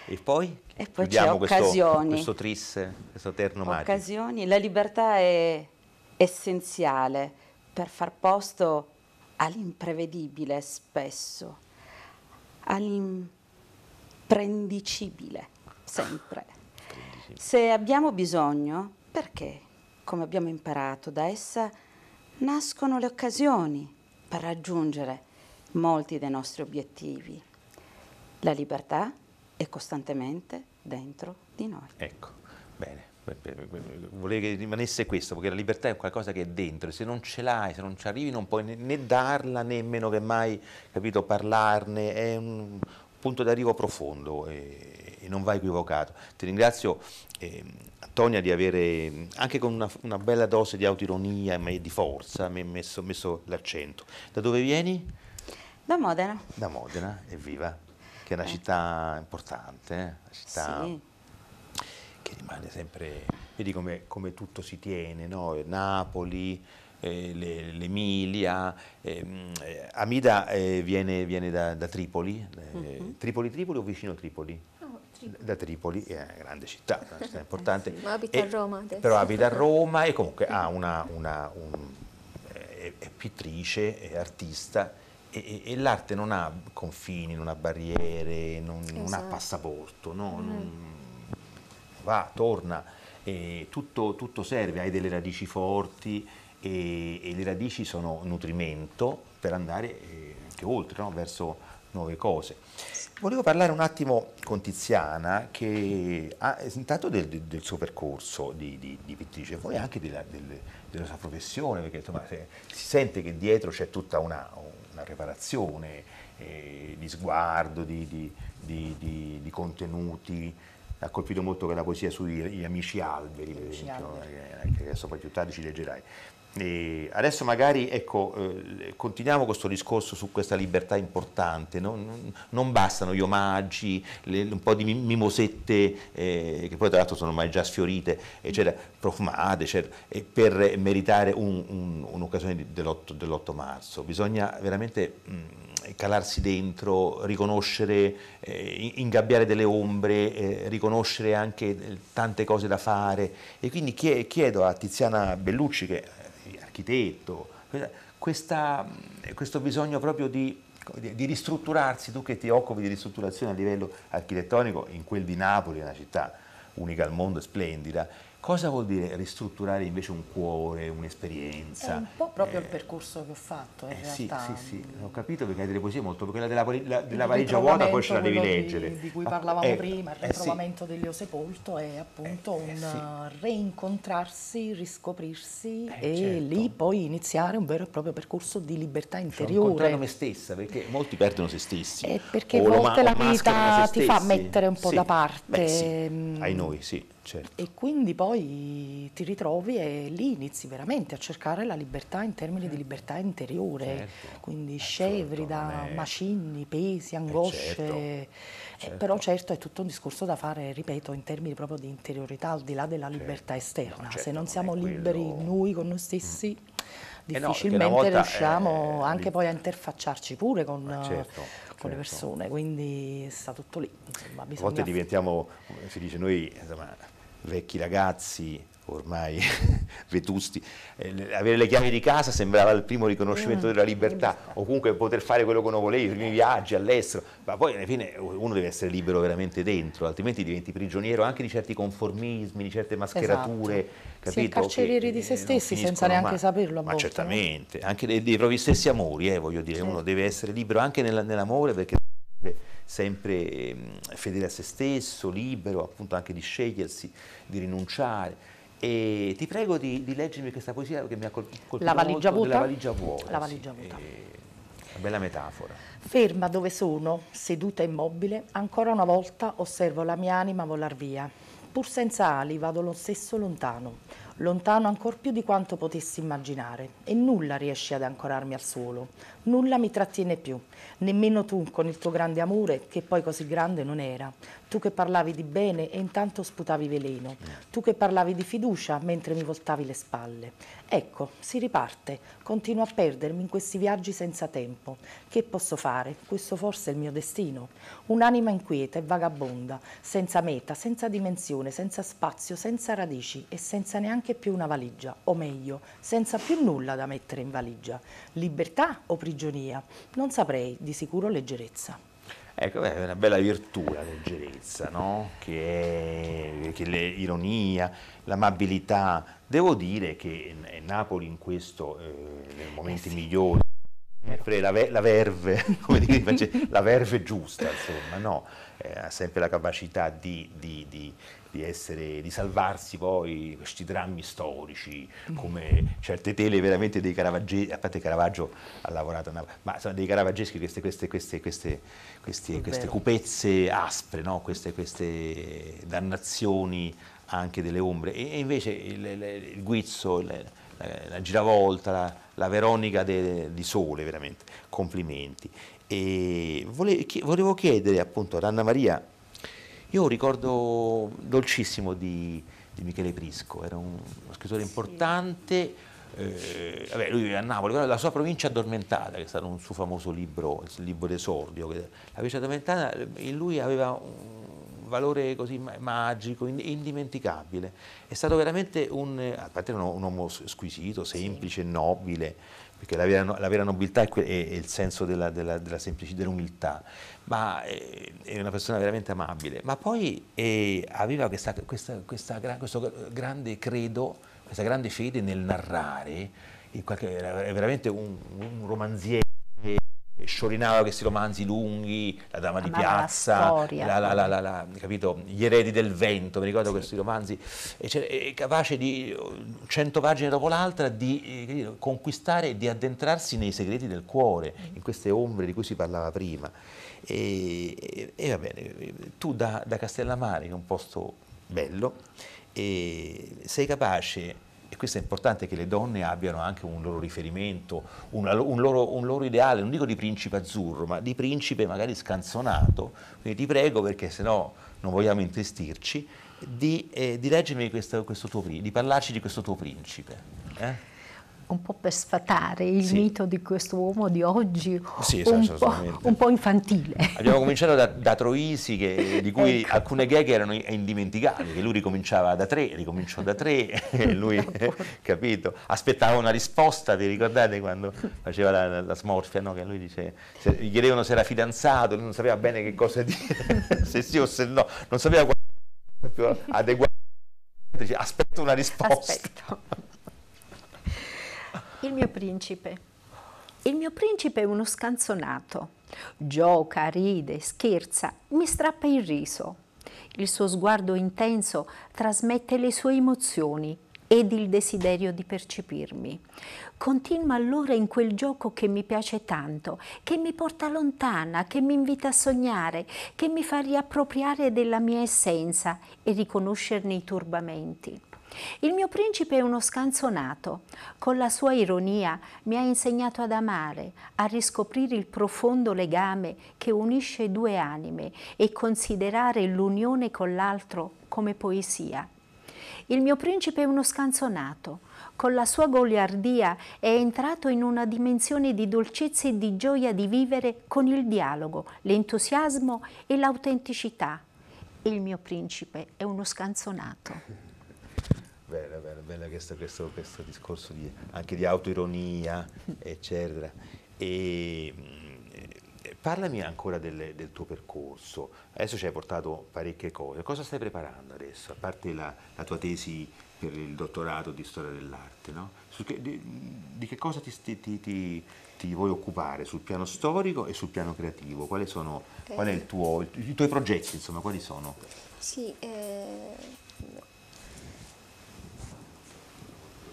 E poi? E poi c'è questo, occasioni. questo trisse, questo terno magico. Occasioni, la libertà è essenziale per far posto all'imprevedibile spesso, all'imprendicibile sempre. Se abbiamo bisogno, perché, come abbiamo imparato da essa, nascono le occasioni per raggiungere molti dei nostri obiettivi. La libertà è costantemente dentro di noi. Ecco, bene. Volevo che rimanesse questo, perché la libertà è qualcosa che è dentro, se non ce l'hai, se non ci arrivi, non puoi né, né darla, né meno che mai, capito, parlarne, è un punto d'arrivo profondo e, e non va equivocato. Ti ringrazio, eh, Antonia, di avere, anche con una, una bella dose di autoironia e di forza, mi messo, messo l'accento. Da dove vieni? Da Modena. Da Modena, evviva, che è una città importante, eh? una città Sì. che rimane sempre, vedi come, come tutto si tiene, no? Napoli, eh, le- l'Emilia, ehm, eh, Amida eh, viene, viene da, da Tripoli, eh, Tripoli Tripoli o vicino Tripoli? Da Tripoli, è una grande città, una città importante. Ma abita a Roma adesso. Però abita a Roma e comunque ha una, una- un- è, è pittrice, è artista e, e- e l'arte non ha confini, non ha barriere, non, non ha Esatto. passaporto, no? Non- va, torna, e tutto, tutto serve, hai delle radici forti e, e le radici sono nutrimento per andare eh, anche oltre, no? verso nuove cose. Volevo parlare un attimo con Tiziana che ha intanto del, del- suo percorso di, di, di pittrice, poi anche della, del- della sua professione, perché insomma, se- si sente che dietro c'è tutta una, una preparazione eh, di sguardo, di, di- di- di- di contenuti. Ha colpito molto che la poesia sugli gli amici alberi, per esempio, eh, che adesso poi più tardi ci leggerai. E adesso magari ecco, eh, continuiamo questo discorso su questa libertà importante, no? non, non bastano gli omaggi, le- un po' di mi- mimosette eh, che poi tra l'altro sono ormai già sfiorite, eccetera, profumate, eccetera, per meritare un- un- un'occasione di- dell'8, dell'8 marzo. Bisogna veramente mh, calarsi dentro, riconoscere, eh, in- ingabbiare delle ombre, eh, riconoscere anche tante cose da fare e quindi chie- chiedo a Tiziana Bellucci che architetto, questa- questo bisogno proprio di, di ristrutturarsi, tu che ti occupi di ristrutturazione a livello architettonico in quel di Napoli, una città unica al mondo e splendida, cosa vuol dire ristrutturare invece un cuore, È un'esperienza? un po' proprio Eh, il percorso che ho fatto in eh, sì, realtà. sì, sì, ho capito perché hai delle poesie molto, quella della, vali- la- della valigia vuota poi ce la devi quello di- leggere. Di, cui Ma- parlavamo eh, prima, il eh, sì. ritrovamento degli Sepolto è appunto Eh, eh, un sì. reincontrarsi, riscoprirsi e certo. lì poi iniziare un vero e proprio percorso di libertà Cioè, interiore. incontrando me stessa, perché molti perdono se stessi. Eh, perché a volte la vita ti fa mettere un po' Sì. da parte, Beh, sì. mm. Ai noi, sì, certo. E quindi poi ti ritrovi e lì inizi veramente a cercare la libertà in termini di libertà interiore, Certo. quindi Certo, scevri da non è- macigni, pesi, angosce. certo, Eh, certo. però certo è tutto un discorso da fare, ripeto, in termini proprio di interiorità, al di là della libertà esterna. No, certo, Se non non siamo è liberi quello- noi con noi stessi, Eh no, perché difficilmente una volta, riusciamo eh, anche poi a interfacciarci pure con, certo, con le certo. persone, quindi sta tutto lì. Insomma, A volte diventiamo, come si dice noi, insomma, vecchi ragazzi ormai vetusti, eh, avere le chiavi di casa sembrava il primo riconoscimento mm, della libertà, o comunque poter fare quello che uno voleva, i primi viaggi all'estero, ma poi alla fine uno deve essere libero veramente dentro, altrimenti diventi prigioniero anche di certi conformismi, di certe mascherature, esatto. capito? Si carcerieri di se stessi senza neanche ma, saperlo Ma certamente, anche dei, dei propri stessi amori, eh, voglio dire, sì. uno deve essere libero anche nel, nell'amore perché sempre fedele a se stesso, libero appunto anche di scegliersi, di rinunciare. E ti prego di, di leggermi questa poesia che mi ha colpito la valigia molto, vuota. valigia vuota. La valigia vuota. una bella metafora. Ferma dove sono, seduta immobile, ancora una volta osservo la mia anima volar via. Pur senza ali vado lo stesso lontano lontano ancor più di quanto potessi immaginare, e nulla riesce ad ancorarmi al suolo, nulla mi trattiene più, nemmeno tu con il tuo grande amore, che poi così grande non era, tu che parlavi di bene e intanto sputavi veleno, tu che parlavi di fiducia mentre mi voltavi le spalle. Ecco, si riparte, continuo a perdermi in questi viaggi senza tempo. Che posso fare? Questo forse è il mio destino. Un'anima inquieta e vagabonda, senza meta, senza dimensione, senza spazio, senza radici e senza neanche più una valigia, o meglio, senza più nulla da mettere in valigia. Libertà o prigionia? Non saprei, di sicuro leggerezza. Ecco, è una bella virtù la leggerezza, no? che, che l'ironia, l'amabilità. Devo dire che Napoli in questo, eh, nei momenti eh sì. migliori, la, la, verve, come dire, la verve giusta, insomma, no? eh, ha sempre la capacità di, di, di di, essere, di salvarsi poi questi drammi storici, come certe tele veramente dei caravaggeschi, a parte Caravaggio ha lavorato, ma sono dei caravaggeschi queste, queste, queste, queste, queste, queste cupezze aspre, no? queste, queste dannazioni anche delle ombre. E, invece il, il, il guizzo, il, la, la, giravolta, la, la Veronica de, di Sole, veramente, complimenti. E volevo chiedere appunto ad Anna Maria io ricordo dolcissimo di, di Michele Prisco, era un, uno scrittore sì. importante, eh, vabbè, lui vive a Napoli, la sua provincia addormentata, che è stato un suo famoso libro, il libro d'esordio, la provincia addormentata in lui aveva un valore così magico, indimenticabile. È stato veramente un, a parte un, un uomo squisito, semplice, nobile, perché la vera, la vera nobiltà è, è, il senso della, della, della semplicità, dell'umiltà, ma è, è, una persona veramente amabile. Ma poi eh, aveva questa, questa, questa, questo grande credo, questa grande fede nel narrare, qualche, era veramente un, un romanziere sciorinava questi romanzi lunghi, La Dama di Piazza, la, la, la, capito? Gli eredi del vento, mi ricordo sì. questi romanzi, è capace di, cento pagine dopo l'altra, di eh, conquistare e di addentrarsi nei segreti del cuore, mm. in queste ombre di cui si parlava prima. E, e, e va bene, tu da, da Castellammare, che è un posto bello, sei capace e questo è importante che le donne abbiano anche un loro riferimento, un, un, loro, un, loro, ideale, non dico di principe azzurro, ma di principe magari scanzonato. Quindi ti prego, perché se no non vogliamo intristirci, di, eh, di leggermi questo, questo tuo, di parlarci di questo tuo principe. Eh? Un po' per sfatare il sì. mito di questo uomo di oggi, sì, un, po', un, po', infantile. Abbiamo cominciato da, da Troisi, che, di cui ecco. alcune gag erano indimenticabili, che lui ricominciava da tre, ricominciò da tre, e lui, capito, aspettava una risposta, vi ricordate quando faceva la, la smorfia, no? che lui dice, se, gli chiedevano se era fidanzato, lui non sapeva bene che cosa dire, se sì o se no, non sapeva quanto più adeguato, aspetto una risposta. Aspetto. Il mio principe. Il mio principe è uno scanzonato. Gioca, ride, scherza, mi strappa il riso. Il suo sguardo intenso trasmette le sue emozioni ed il desiderio di percepirmi. Continua allora in quel gioco che mi piace tanto, che mi porta lontana, che mi invita a sognare, che mi fa riappropriare della mia essenza e riconoscerne i turbamenti. Il mio principe è uno scanzonato. Con la sua ironia mi ha insegnato ad amare, a riscoprire il profondo legame che unisce due anime e considerare l'unione con l'altro come poesia. Il mio principe è uno scanzonato. Con la sua goliardia è entrato in una dimensione di dolcezza e di gioia di vivere con il dialogo, l'entusiasmo e l'autenticità. Il mio principe è uno scanzonato. Bella, bella, bella questo, questo, questo discorso di, anche di autoironia, eccetera. E, eh, parlami ancora del, del, tuo percorso. Adesso ci hai portato parecchie cose. Cosa stai preparando adesso? A parte la, la tua tesi per il dottorato di storia dell'arte, no? Che, di, di, che cosa ti, ti, ti, ti, vuoi occupare sul piano storico e sul piano creativo? Quali sono, eh. Qual è il tuo, i tuoi progetti, insomma, quali sono? Sì, eh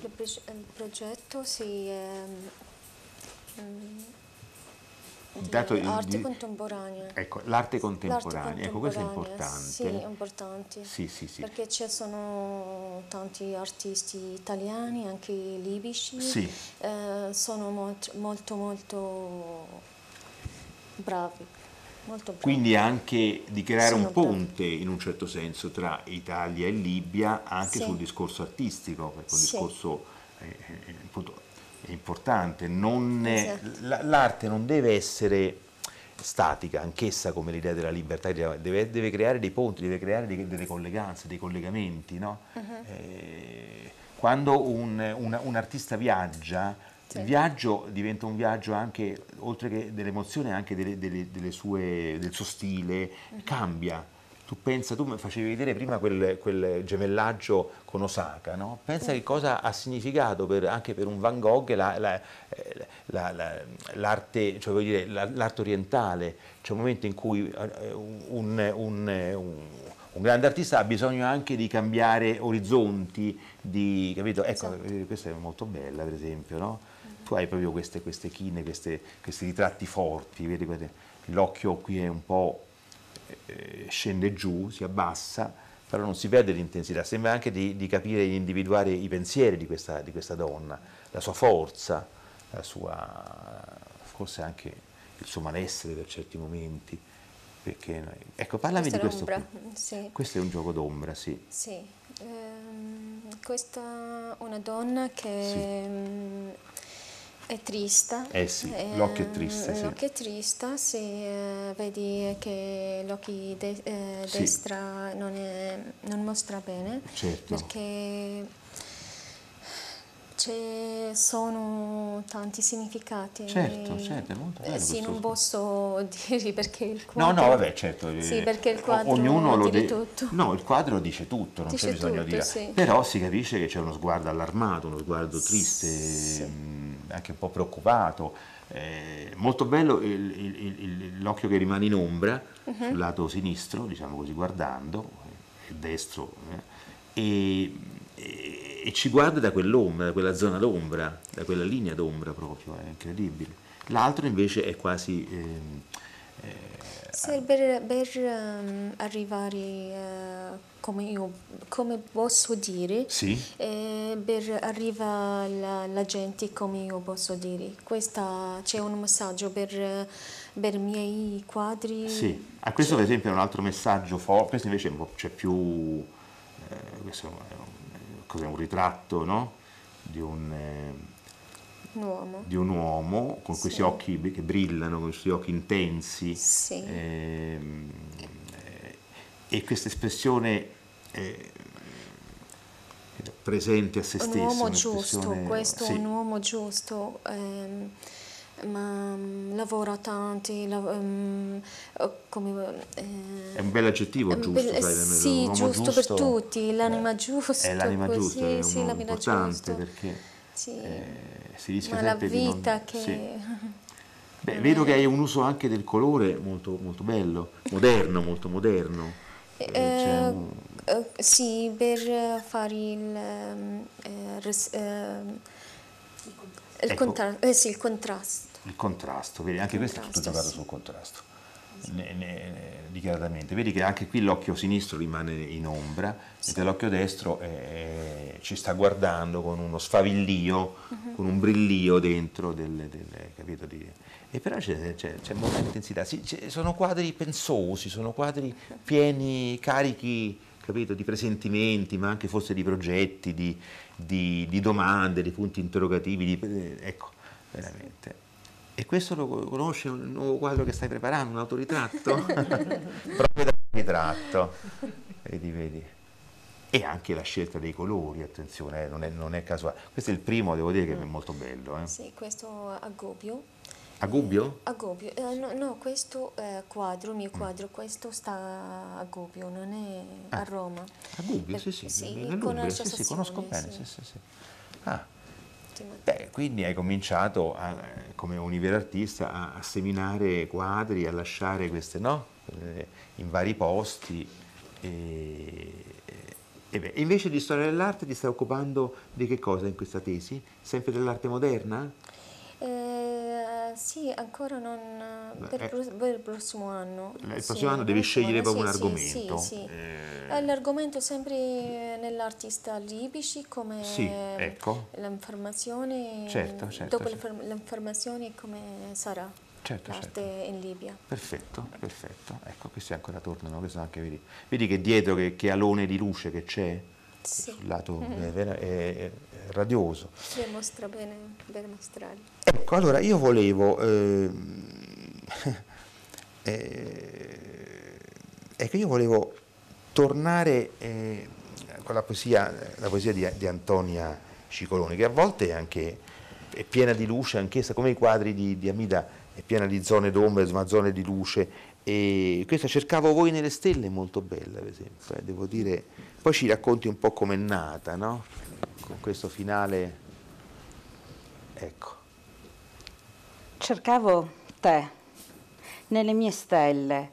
il progetto si ehm, Intanto di arte di, contemporanea. Ecco, l'arte contemporanea, ecco questo è importante. Sì, è importante. Sì, sì, sì. Perché ci sono tanti artisti italiani, anche libici, sì. eh, sono molto, molto, molto bravi. Quindi anche di creare un ponte in un certo senso tra Italia e Libia anche sì. sul discorso artistico, perché un sì. discorso eh, eh, appunto, è importante. Non esatto. l'arte non deve essere statica, anch'essa come l'idea della libertà, deve, deve, creare dei ponti, deve creare dei, delle colleganze, dei collegamenti. No? Uh -huh. eh, quando un, un, un artista viaggia, sì. Il viaggio diventa un viaggio anche, oltre che dell'emozione, anche delle, delle, delle sue, del suo stile, uh-huh. cambia. Tu pensa, tu mi facevi vedere prima quel, quel gemellaggio con Osaka, no? pensa uh che cosa ha significato per, anche per un Van Gogh la, la, la, l'arte, cioè dire, l'arte orientale. C'è un momento in cui eh, un, un, un, un grande artista ha bisogno anche di cambiare orizzonti, di, capito? Ecco, esatto. questa è molto bella per esempio, no? Tu hai proprio queste, queste chine, queste, questi ritratti forti, vedi, l'occhio qui è un po' eh, scende giù, si abbassa, però non si perde l'intensità, sembra anche di, di capire, di individuare i pensieri di questa, di questa, donna, la sua forza, la sua, forse anche il suo malessere per certi momenti. Perché, ecco, parlami questa di questo. Sì. Questo è un gioco d'ombra, sì. Sì, ehm, questa è una donna che... Sì mm, è triste. Eh sì, l'occhio è triste. Sì. L'occhio è triste, sì, eh, vedi che l'occhio de eh, sì. destra non, è, non, mostra bene. Certo. Perché ci sono tanti significati. Certo, certo, è molto bello. Sì, non posso dire perché il quadro... No, no, vabbè, certo. Sì, eh, perché il quadro ognuno lo dice tutto. No, il quadro dice tutto, non c'è bisogno di dire. Sì. Però si capisce che c'è uno sguardo allarmato, uno sguardo triste. Sì. Mh, anche un po' preoccupato. Eh, molto bello l'occhio che rimane in ombra uh -huh. sul lato sinistro, diciamo così, guardando, il destro, eh, e, e, e, ci guarda da quell'ombra, da quella zona d'ombra, da quella linea d'ombra proprio, è incredibile. L'altro invece è quasi... Eh, eh sì, per, per um, arrivare, uh, come, io, come posso dire, sì. eh, per arrivare alla, alla, gente, come io posso dire, Questa, c'è un messaggio per, per i miei quadri. Sì, a questo per esempio è un altro messaggio forte, questo invece c'è più, eh, questo è un, un ritratto, no? Di un... Eh, un uomo. di un uomo con sì. questi occhi che brillano, con questi occhi intensi sì. ehm, e questa espressione eh, presente a se stesso. Un uomo giusto, questo è un uomo giusto. Ehm, ma um, lavora tanti, la, um, come, eh, è un bel aggettivo giusto, bel, sai, sì, giusto, giusto, per tutti, l'anima giusta. È l'anima giusta, è sì, importante giusto. perché sì. eh, si rischia Ma sempre la vita non... che... Sì. Beh, vedo che hai un uso anche del colore molto, molto bello, moderno, molto moderno. Eh, eh un... sì, per fare il, uh, res, il, ecco, contra eh, sì, il contrasto. Il contrasto, vedi, anche questo è tutto giocato sul contrasto ne, ne, dichiaratamente. Vedi che anche qui l'occhio sinistro rimane in ombra, sì. mentre l'occhio destro eh, ci sta guardando con uno sfavillio, uh -huh. con un brillio dentro, delle, delle, capito? Di, e però c'è, molta intensità. Sì, sono quadri pensosi, sono quadri pieni, carichi capito, di presentimenti, ma anche forse di progetti, di, di, di domande, di punti interrogativi. Di, eh, ecco, veramente. E questo lo conosce un nuovo quadro che stai preparando, un autoritratto? Proprio da ritratto. Vedi, vedi. e anche la scelta dei colori, attenzione, eh, non, è, non, è, casuale. Questo è il primo, devo dire che è molto bello. Eh. Sì, questo a Gubbio. A Gubbio? A Gubbio, eh, no, no, questo eh, quadro, mio quadro, questo sta a Gubbio, non è a ah, Roma. A Gubbio, sì, sì, sì, sì, sì, conosco bene, sì, sì, sì. Ah. Beh, quindi hai cominciato a, come un vero artista a, a, seminare quadri, a lasciare queste, no? Eh, in vari posti. E, e beh, invece di storia dell'arte ti stai occupando di che cosa in questa tesi? Sempre dell'arte moderna? Eh, sì, ancora non per, eh, per, il prossimo anno. Il prossimo sì, anno devi scegliere proprio sì, un argomento. Sì, sì. Eh. L'argomento sempre nell'artista libici come sì, ecco. l'informazione, certo, certo, dopo certo. l'informazione come sarà certo, l'arte certo. in Libia. Perfetto, perfetto. Ecco, questi ancora tornano, anche vedi. Vedi che dietro che, che alone di luce che c'è? Sì. Sul lato mm è, è, è, radioso. Si mostra bene per mostrare. Ecco, allora io volevo... Eh, eh, ecco, io volevo tornare eh, con la poesia, la poesia di, di, Antonia Cicoloni, che a volte è anche è piena di luce, anch'essa come i quadri di, di Amida, è piena di zone d'ombra, ma zone di luce. E questa cercavo voi nelle stelle, molto bella, per esempio, eh, devo dire. Poi ci racconti un po' com'è nata, no? con questo finale, ecco. Cercavo te nelle mie stelle.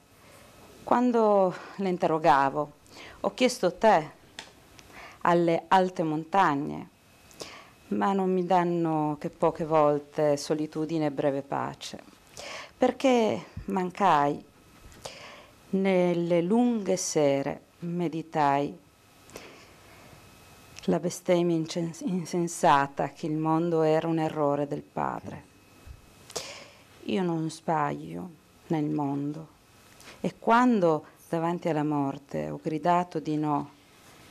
Quando le interrogavo, ho chiesto te alle alte montagne, ma non mi danno che poche volte solitudine e breve pace, perché mancai nelle lunghe sere, meditai la bestemmia insensata che il mondo era un errore del padre. Io non sbaglio nel mondo. E quando davanti alla morte ho gridato di no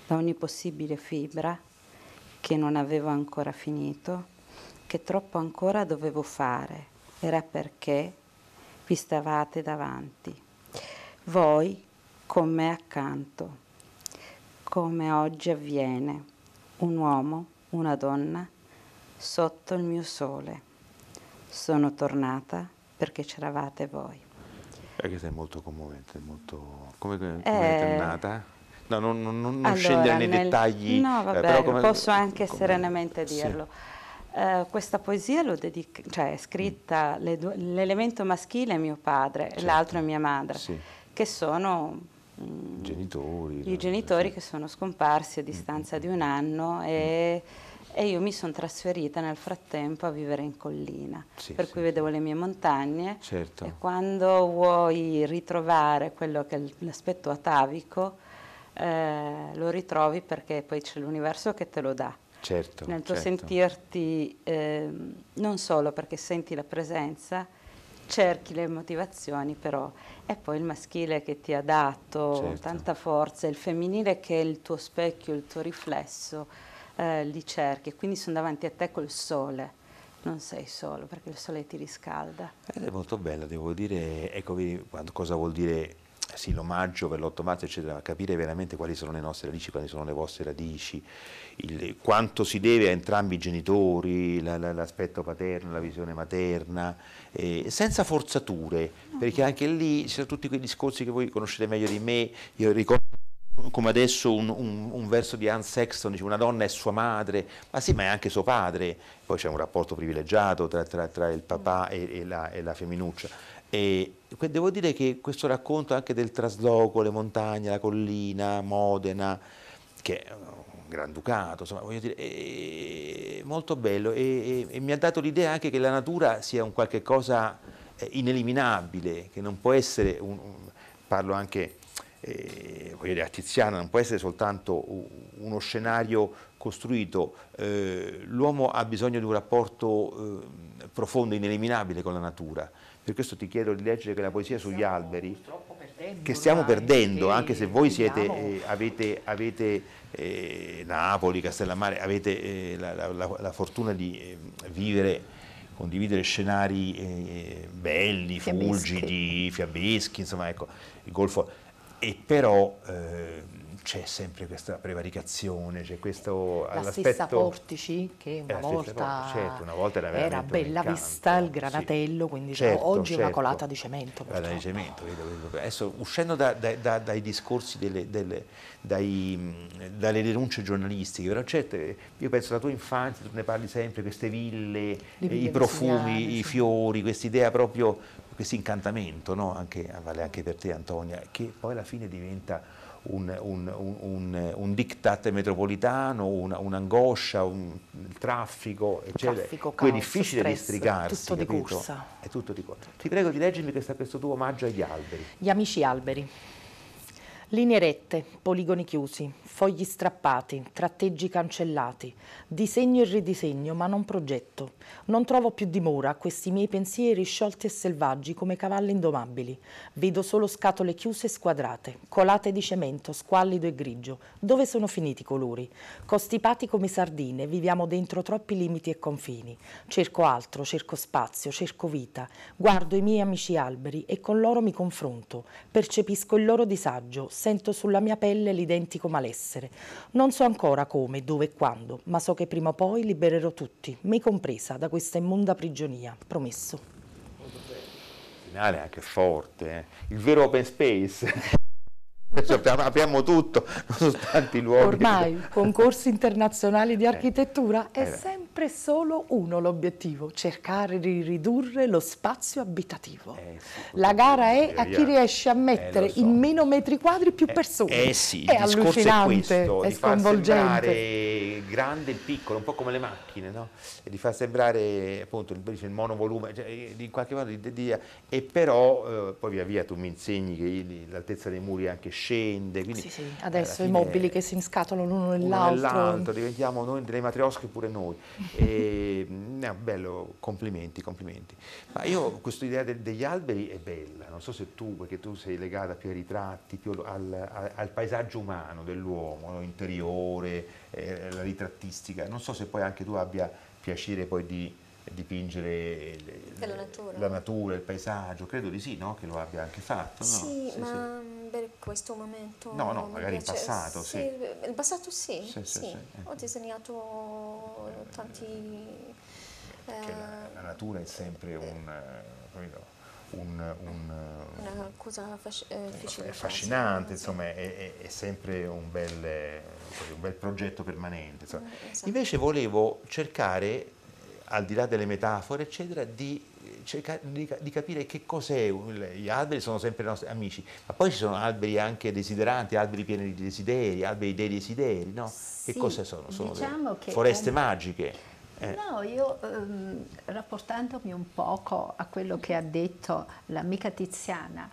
da ogni possibile fibra che non avevo ancora finito, che troppo ancora dovevo fare, era perché vi stavate davanti, voi con me accanto, come oggi avviene un uomo, una donna, sotto il mio sole. Sono tornata perché c'eravate voi. È che sei molto commovente, molto... come, come eh... è nata? No, non, non, non allora, scendere nei nel... dettagli. No, vabbè, eh, come... posso anche come... serenamente dirlo. Sì. Uh, questa poesia l'ho dedica- cioè, è scritta, mm. l'elemento maschile è mio padre, certo. l'altro è mia madre, sì. che sono Mm. genitori, i genitori sì. che sono scomparsi a mm, distanza mm. di un anno e, e io mi sono trasferita nel frattempo a vivere in collina, sì, per sì, cui vedevo le mie montagne certo. e quando vuoi ritrovare quello che è l'aspetto atavico eh, lo ritrovi perché poi c'è l'universo che te lo dà. Certo, nel tuo certo. sentirti eh, non solo perché senti la presenza, cerchi le motivazioni però è poi il maschile che ti ha dato certo. tanta forza, il femminile che è il tuo specchio, il tuo riflesso, eh, li cerchi e quindi sono davanti a te col sole. Non sei solo perché il sole ti riscalda. Ed è molto bella, devo dire, ecco cosa vuol dire sì, l'omaggio per l'8 marzo, eccetera, capire veramente quali sono le nostre radici, quali sono le vostre radici, il, quanto si deve a entrambi i genitori, la, la, l'aspetto paterno, la visione materna, eh, senza forzature, perché anche lì ci sono tutti quei discorsi che voi conoscete meglio di me, io ricordo come adesso un, un, un, verso di Hans Sexton dice una donna è sua madre, ma sì, ma è anche suo padre, poi c'è un rapporto privilegiato tra, tra, tra il papà e, e, la, e la femminuccia. E devo dire che questo racconto anche del trasloco, le montagne, la collina, Modena, che è un granducato, insomma, voglio dire, è molto bello. E, e, e mi ha dato l'idea anche che la natura sia un qualche cosa eh, ineliminabile, che non può essere, un, un, parlo anche eh, dire, a Tiziana, non può essere soltanto uno scenario costruito, eh, l'uomo ha bisogno di un rapporto eh, profondo, ineliminabile con la natura, per questo ti chiedo di leggere la poesia sugli stiamo alberi, che stiamo perdendo, anche se voi siete, eh, avete, avete eh, Napoli, Castellammare, avete eh, la, la, la, fortuna di vivere, condividere scenari eh, belli, fulgidi, fiabeschi, insomma ecco, il Golfo e però eh, c'è sempre questa prevaricazione, c'è questo La stessa Portici che una, volta, certo, una volta, era, era bella vista il granatello, sì. quindi certo, oggi certo. è una colata di cemento. Di cemento Adesso, uscendo da, da, dai discorsi, delle, delle, dai, dalle denunce giornalistiche, però certo, io penso alla tua infanzia, tu ne parli sempre, queste ville, i profumi, i fiori, questa idea proprio, questo incantamento, no? anche, vale anche per te Antonia, che poi alla fine diventa un, un, un, un, diktat metropolitano, un'angoscia, un, il traffico, eccetera. Traffico, Cui è difficile stress, districarsi. Tutto capito? di corsa. È tutto di corsa. Ti prego di leggermi questo, questo tuo omaggio agli alberi. Gli amici alberi. Linee rette, poligoni chiusi, fogli strappati, tratteggi cancellati, disegno e ridisegno, ma non progetto. Non trovo più dimora a questi miei pensieri sciolti e selvaggi come cavalli indomabili. Vedo solo scatole chiuse e squadrate, colate di cemento, squallido e grigio. Dove sono finiti i colori? Costipati come sardine, viviamo dentro troppi limiti e confini. Cerco altro, cerco spazio, cerco vita. Guardo i miei amici alberi e con loro mi confronto. Percepisco il loro disagio, sento sulla mia pelle l'identico malessere. Non so ancora come, dove e quando, ma so che prima o poi libererò tutti, me compresa, da questa immonda prigionia. Promesso. Il finale anche forte, eh? il vero open space. apriamo tutto, non sono tanti luoghi. Ormai, concorsi internazionali di architettura, è sempre solo uno l'obiettivo, cercare di ridurre lo spazio abitativo. Eh, La gara è a chi riesce a mettere eh, in meno metri quadri più persone. Eh, sì, è il allucinante, è, questo, è di far sconvolgente. grande il piccolo, un po' come le macchine, no? E di far sembrare appunto il, monovolume, cioè, in qualche modo, di, di, e però eh, poi via via tu mi insegni che l'altezza dei muri è anche scende. Quindi, sì, sì. Adesso i mobili che si inscatolano l'uno nell'altro. Diventiamo noi delle matriosche pure noi. E, no, bello, complimenti, complimenti. Ma io questa idea de, degli alberi è bella, non so se tu, perché tu sei legata più ai ritratti, più al, al, al paesaggio umano dell'uomo, no? interiore, eh, la ritrattistica, non so se poi anche tu abbia piacere poi di dipingere la natura. la natura, il paesaggio, credo di sì, no? Che lo abbia anche fatto. No? Sì, ma per questo momento... No, no, magari in passato, sì. In passato sì, Sì, sì, sì. sì, ecco. Ho disegnato tanti... Eh, la, la natura è sempre un, eh, capito, un, un, eh, una cosa fasc- eh, fare, affascinante, sì. insomma, è, è- sempre un bel, eh, un bel progetto permanente. Eh, esatto. Invece volevo cercare, eh, al di là delle metafore, eccetera, di, eh, cercare di, di capire che cos'è. Gli alberi sono sempre i nostri amici, ma poi ci sono alberi anche desideranti, alberi pieni di desideri, alberi dei desideri, no? Che Sì, cosa sono? Sono diciamo che foreste come- magiche. Eh, No, io ehm, rapportandomi un poco a quello che ha detto l'amica Tiziana,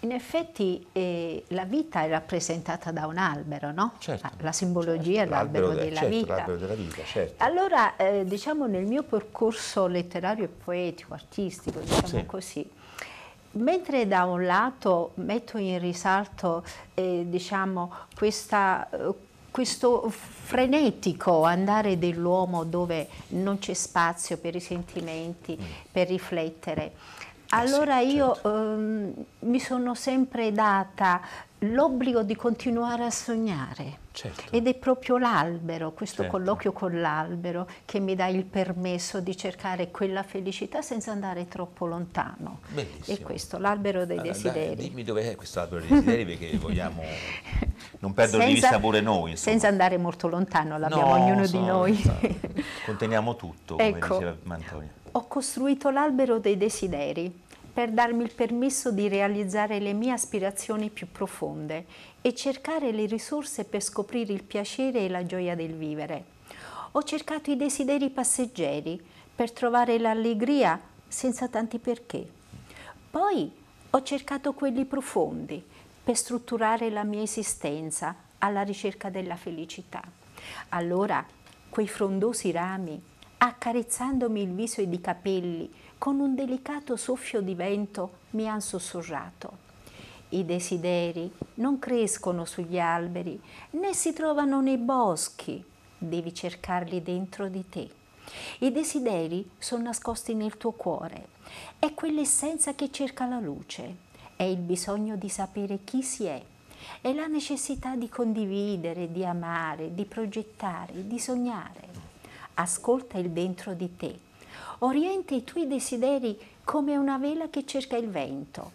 in effetti eh, la vita è rappresentata da un albero, no? Certo, La simbologia è l'albero de- della certo, vita. l'albero della vita, certo. Allora, eh, diciamo nel mio percorso letterario e poetico, artistico, diciamo Sì. così, mentre da un lato metto in risalto eh, diciamo, questa, eh, questo frenetico andare dell'uomo dove non c'è spazio per i sentimenti, per riflettere, allora io ehm, mi sono sempre data l'obbligo di continuare a sognare. Certo. Ed è proprio l'albero, questo Certo. colloquio con l'albero, che mi dà il permesso di cercare quella felicità senza andare troppo lontano. Bellissimo. E questo, l'albero dei dai, desideri. dimmi dov'è questo albero dei desideri perché vogliamo non perdere di vista pure noi. insomma. Senza andare molto lontano, l'abbiamo No, ognuno so, di noi. so. Conteniamo tutto, come Ecco. diceva Antonio. Ho costruito l'albero dei desideri per darmi il permesso di realizzare le mie aspirazioni più profonde e cercare le risorse per scoprire il piacere e la gioia del vivere. Ho cercato i desideri passeggeri per trovare l'allegria senza tanti perché. Poi ho cercato quelli profondi per strutturare la mia esistenza alla ricerca della felicità. Allora, quei frondosi rami, accarezzandomi il viso ed i capelli, con un delicato soffio di vento mi han sussurrato. I desideri non crescono sugli alberi, né si trovano nei boschi, devi cercarli dentro di te. I desideri sono nascosti nel tuo cuore, è quell'essenza che cerca la luce, è il bisogno di sapere chi si è, è la necessità di condividere, di amare, di progettare, di sognare. Ascolta il dentro di te. Orienta i tuoi desideri come una vela che cerca il vento.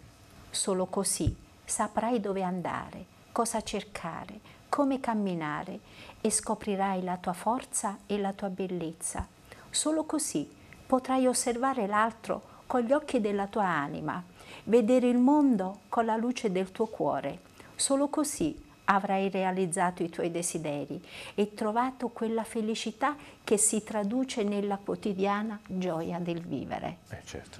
Solo così saprai dove andare, cosa cercare, come camminare e scoprirai la tua forza e la tua bellezza. Solo così potrai osservare l'altro con gli occhi della tua anima, vedere il mondo con la luce del tuo cuore. Solo così avrai realizzato i tuoi desideri e trovato quella felicità che si traduce nella quotidiana gioia del vivere. Eh certo,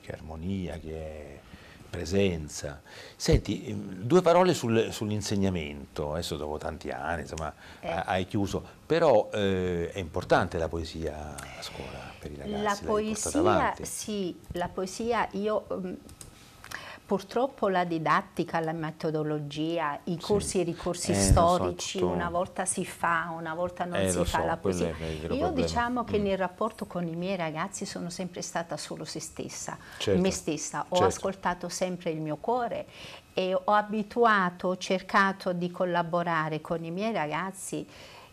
che armonia, che presenza. Senti, ehm, due parole sul, sull'insegnamento, adesso dopo tanti anni, insomma, eh. hai chiuso, però eh, è importante la poesia a scuola per i ragazzi? La poesia, sì, la poesia io Purtroppo la didattica, la metodologia, i corsi sì. e i ricorsi eh, storici, so, una volta si fa, una volta non eh, si fa so, la poesia. Io problema. diciamo che mm. nel rapporto con i miei ragazzi sono sempre stata solo se stessa, certo. me stessa. Ho certo. ascoltato sempre il mio cuore e ho abituato, ho cercato di collaborare con i miei ragazzi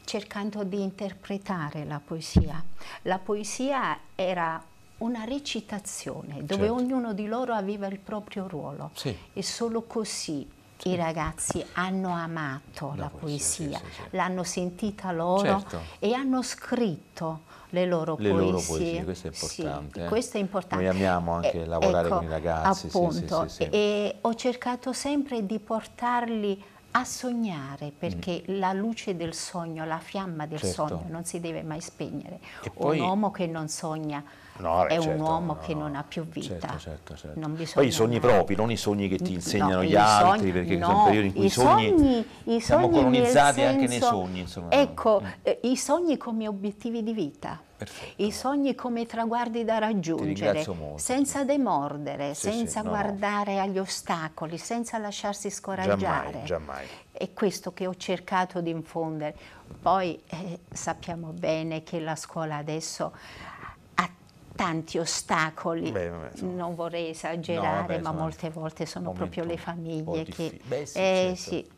cercando di interpretare la poesia. La poesia era una recitazione dove certo. ognuno di loro aveva il proprio ruolo sì. e solo così sì. i ragazzi hanno amato la, la poesia, poesia sì, l'hanno sentita loro certo. e hanno scritto le loro le poesie. Loro poesie. Questo è importante. Sì, eh? questo è importante. Noi amiamo anche eh, lavorare ecco, con i ragazzi. Appunto, e ho cercato sempre di portarli a sognare perché mm. la luce del sogno, la fiamma del certo. sogno non si deve mai spegnere. Poi, Un uomo che non sogna No, è certo, un uomo no, che non ha più vita. Certo, certo, certo. Poi i sogni mai. propri, non i sogni che ti insegnano no, gli altri, sogni, perché no, sono periodi in cui i sogni, sogni, i siamo colonizzati senso, anche nei sogni. Insomma. Ecco, mm. eh, i sogni come obiettivi di vita. Perfetto. I sogni come traguardi da raggiungere, senza demordere, sì, senza sì, guardare agli ostacoli, senza lasciarsi scoraggiare. Giammai, giammai. È questo che ho cercato di infondere. Poi eh, sappiamo bene che la scuola adesso tanti ostacoli, Beh, non vorrei esagerare, no, vabbè, ma molte volte sono proprio le famiglie che... Beh, sì, eh, certo. sì.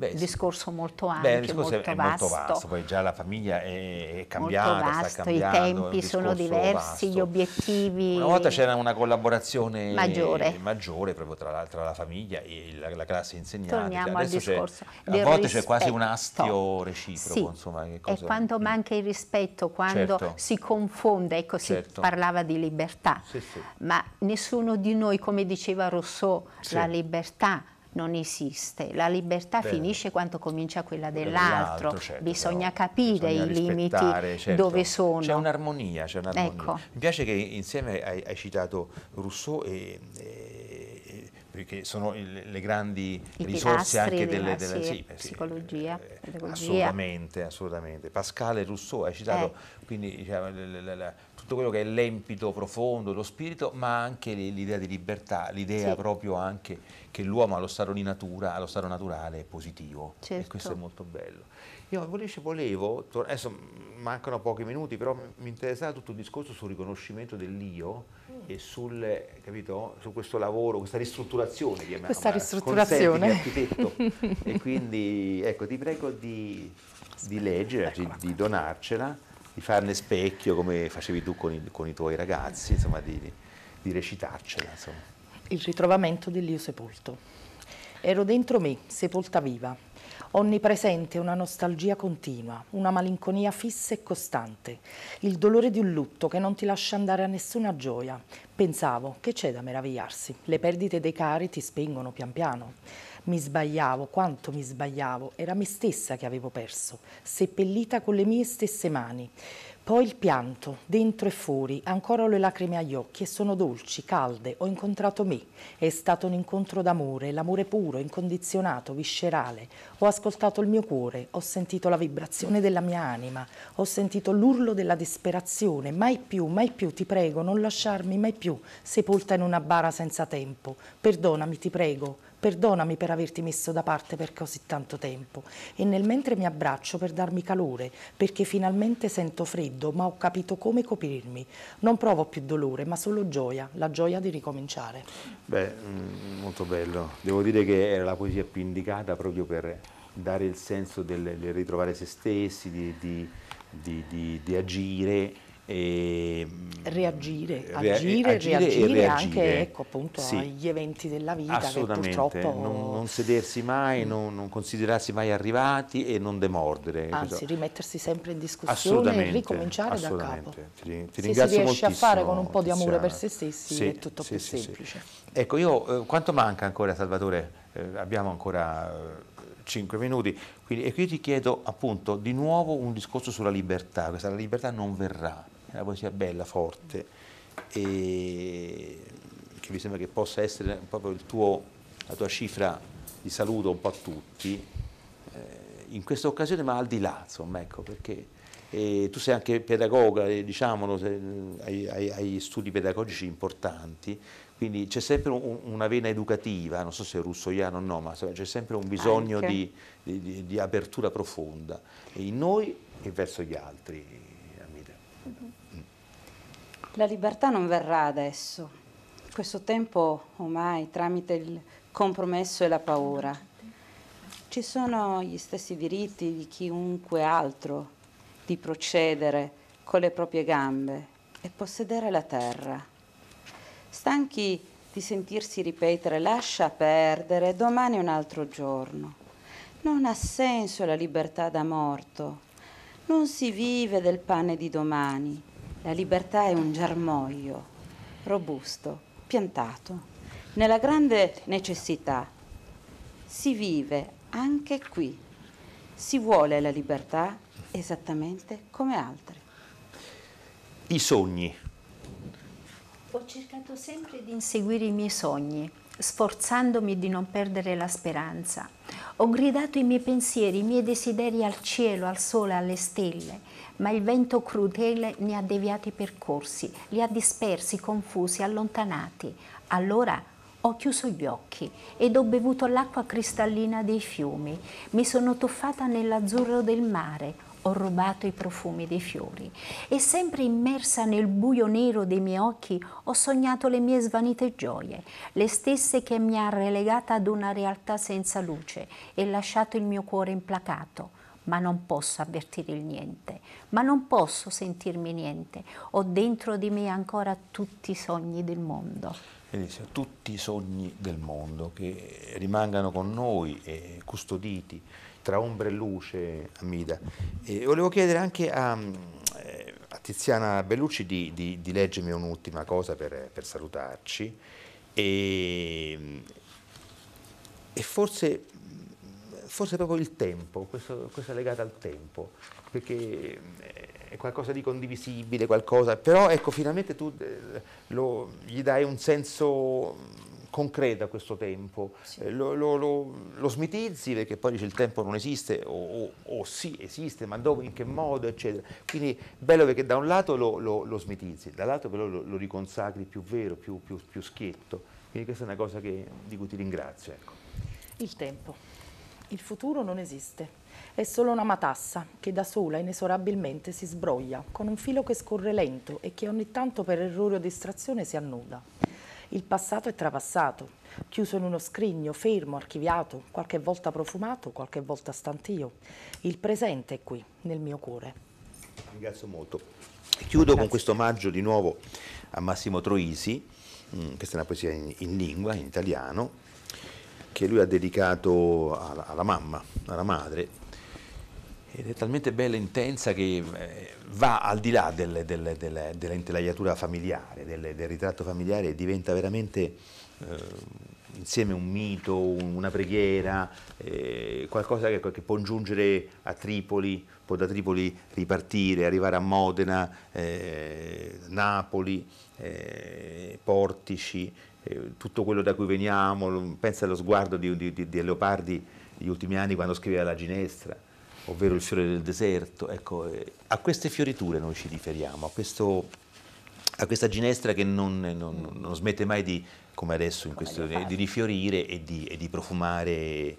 Beh, discorso molto ampio, Beh, discorso molto, è, vasto. molto vasto, poi già la famiglia è, cambiata, molto vasto, i tempi sono diversi, vasto. gli obiettivi... Una volta c'era una collaborazione maggiore, maggiore proprio tra, tra la famiglia e la, la classe insegnante. Torniamo al discorso A volte c'è quasi un astio reciproco, sì. insomma. Cosa... E quando manca il rispetto, quando certo. si confonde, ecco, certo. si parlava di libertà, sì, sì. ma nessuno di noi, come diceva Rousseau, la libertà non esiste. La libertà Bene. finisce quando comincia quella dell'altro. Certo, bisogna capire bisogna i limiti certo. dove sono. C'è un'armonia. Un ecco. Mi piace che insieme hai, hai citato Rousseau e, e, perché sono le grandi I risorse anche delle, delle sì, sì, psicologia, eh, assolutamente, assolutamente. Pascal e Rousseau hai citato eh. quindi diciamo, la, la, tutto quello che è l'empito profondo, lo spirito, ma anche l'idea di libertà, l'idea sì. proprio anche che l'uomo allo stato di natura, allo stato naturale è positivo certo. e questo è molto bello. Io invece volevo, adesso mancano pochi minuti, però mi interessava tutto il discorso sul riconoscimento dell'io mm. e sul, capito, su questo lavoro, questa ristrutturazione, chiamiamola, questa ristrutturazione. architetto. e quindi ecco, ti prego di, di leggere, di, di, donarcela, di farne specchio come facevi tu con i, con i tuoi ragazzi, insomma, di, di recitarcela. Insomma il ritrovamento dell'io sepolto. Ero dentro me, sepolta viva, onnipresente una nostalgia continua, una malinconia fissa e costante, il dolore di un lutto che non ti lascia andare a nessuna gioia. Pensavo, che c'è da meravigliarsi? Le perdite dei cari ti spengono pian piano. Mi sbagliavo, quanto mi sbagliavo, era me stessa che avevo perso, seppellita con le mie stesse mani. Poi il pianto, dentro e fuori, ancora le lacrime agli occhi e sono dolci, calde, ho incontrato me. È stato un incontro d'amore, l'amore puro, incondizionato, viscerale. Ho ascoltato il mio cuore, ho sentito la vibrazione della mia anima, ho sentito l'urlo della disperazione. Mai più, mai più, ti prego, non lasciarmi mai più, sepolta in una bara senza tempo. Perdonami, ti prego, Perdonami per averti messo da parte per così tanto tempo e nel mentre mi abbraccio per darmi calore, perché finalmente sento freddo, ma ho capito come coprirmi. Non provo più dolore, ma solo gioia, la gioia di ricominciare. Beh, mm, molto bello. Devo dire che era la poesia più indicata proprio per dare il senso del, del ritrovare se stessi, di, di, di, di agire e reagire, rea- agire, agire reagire, reagire. anche ecco, appunto, Sì. agli eventi della vita che Assolutamente, purtroppo non, non sedersi mai, non, non considerarsi mai arrivati e non demordere. anzi Questo- rimettersi sempre in discussione e ricominciare da capo. Ti, ti Se si riesce a fare con un po' di amore Tiziana. per se stessi Sì, è tutto sì, più semplice. Ecco, io, eh, quanto manca ancora Salvatore? Eh, abbiamo ancora 5 minuti, quindi, e qui ti chiedo appunto di nuovo un discorso sulla libertà, questa la libertà non verrà, è una poesia bella, forte, e che mi sembra che possa essere proprio il tuo, la tua cifra di saluto un po' a tutti, eh, in questa occasione, ma al di là, insomma, ecco, perché eh, tu sei anche pedagoga, eh, diciamolo, hai, hai- hai studi pedagogici importanti, quindi c'è sempre un- una vena educativa, non so se è russoiano o no, ma c'è sempre un bisogno di- di- di apertura profonda in noi e verso gli altri. La libertà non verrà adesso. Questo tempo ormai tramite il compromesso e la paura. Ci sono gli stessi diritti di chiunque altro di procedere con le proprie gambe e possedere la terra. Stanchi di sentirsi ripetere lascia perdere, domani è un altro giorno. Non ha senso la libertà da morto. Non si vive del pane di domani. La libertà è un germoglio robusto, piantato, nella grande necessità. Si vive anche qui. Si vuole la libertà esattamente come altri. I sogni. Ho cercato sempre di inseguire i miei sogni, sforzandomi di non perdere la speranza. Ho gridato i miei pensieri, i miei desideri al cielo, al sole, alle stelle, ma il vento crudele ne ha deviato i percorsi, li ha dispersi, confusi, allontanati. Allora ho chiuso gli occhi ed ho bevuto l'acqua cristallina dei fiumi. Mi sono tuffata nell'azzurro del mare, ho rubato i profumi dei fiori e sempre immersa nel buio nero dei miei occhi ho sognato le mie svanite gioie, le stesse che mi ha relegata ad una realtà senza luce e lasciato il mio cuore implacato. Ma non posso avvertire il niente, ma non posso sentirmi niente. Ho dentro di me ancora tutti i sogni del mondo. Benissimo, tutti i sogni del mondo che rimangano con noi e custoditi tra ombra e luce, Amida. E volevo chiedere anche a, eh, a Tiziana Bellucci di, di- di leggermi un'ultima cosa per, per salutarci e, e forse, forse proprio il tempo, questo, questo è legato al tempo, perché eh, è qualcosa di condivisibile, qualcosa, però ecco, finalmente tu eh, lo- gli dai un senso concreto a questo tempo, Eh, lo, lo- lo- smitizzi perché poi dice il tempo non esiste o, o- o sì esiste, ma dove, in che modo, eccetera. Quindi bello perché da un lato lo, lo, lo smitizzi, dall'altro però lo, lo riconsacri più vero, più, più, più schietto. Quindi questa è una cosa che- di cui ti ringrazio. Ecco. Il tempo. Il futuro non esiste. È solo una matassa che da sola inesorabilmente si sbroglia con un filo che scorre lento e che ogni tanto per errore o distrazione si annuda. Il passato è trapassato, chiuso in uno scrigno, fermo, archiviato, qualche volta profumato, qualche volta stantio. Il presente è qui, nel mio cuore. Ringrazio molto. Chiudo con questo omaggio di nuovo a Massimo Troisi, mm, questa è una poesia in, in lingua, in italiano, che lui ha dedicato alla, alla mamma, alla madre, ed è talmente bella e intensa che eh, va al di là del- del- del- della intelaiatura familiare, del, ritratto familiare e diventa veramente eh, insieme un mito, un- una preghiera, eh, qualcosa che, che può giungere a Tripoli, può da Tripoli ripartire, arrivare a Modena, eh, Napoli, eh, Portici, eh, tutto quello da cui veniamo, pensa allo sguardo di, di, di- di Leopardi negli ultimi anni quando scriveva la ginestra ovvero il fiore del deserto. Ecco, eh, a queste fioriture noi ci riferiamo, a, questo- a questa ginestra che non, non- non smette mai di come adesso in Come questo, di rifiorire e di, e di profumare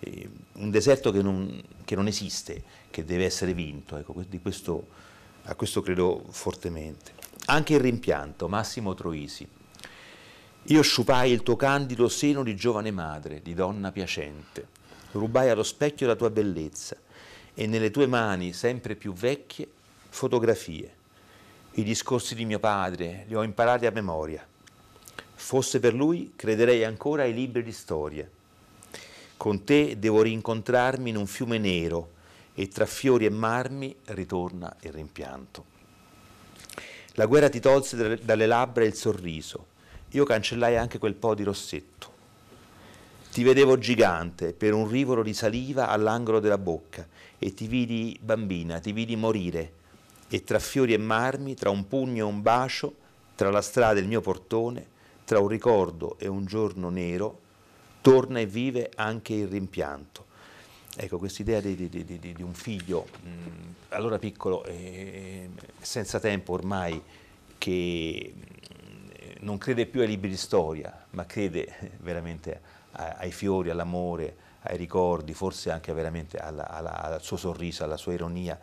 eh, un deserto che non, che non esiste, che deve essere vinto, ecco, di questo, a questo credo fortemente. Anche il rimpianto, Massimo Troisi. Io sciupai il tuo candido seno di giovane madre, di donna piacente, rubai allo specchio la tua bellezza e nelle tue mani, sempre più vecchie, fotografie. I discorsi di mio padre li ho imparati a memoria. Fosse per lui, crederei ancora ai libri di storia. Con te devo rincontrarmi in un fiume nero e tra fiori e marmi ritorna il rimpianto. La guerra ti tolse dalle labbra il sorriso. Io cancellai anche quel po' di rossetto. Ti vedevo gigante per un rivolo di saliva all'angolo della bocca e ti vidi bambina, ti vidi morire e tra fiori e marmi, tra un pugno e un bacio, tra la strada e il mio portone, tra un ricordo e un giorno nero, torna e vive anche il rimpianto. Ecco, quest'idea di, di, di, di, un figlio, mh, allora piccolo, eh, senza tempo ormai, che non crede più ai libri di storia, ma crede veramente ai fiori, all'amore, ai ricordi, forse anche veramente alla, alla, al suo sorriso, alla sua ironia,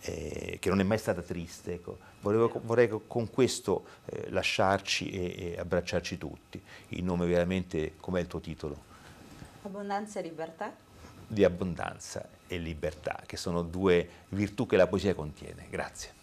eh, che non è mai stata triste. Ecco. Volevo, vorrei con questo eh, lasciarci e, e abbracciarci tutti, in nome veramente, com'è il tuo titolo? Abbondanza e libertà? Di abbondanza e libertà, che sono due virtù che la poesia contiene. Grazie.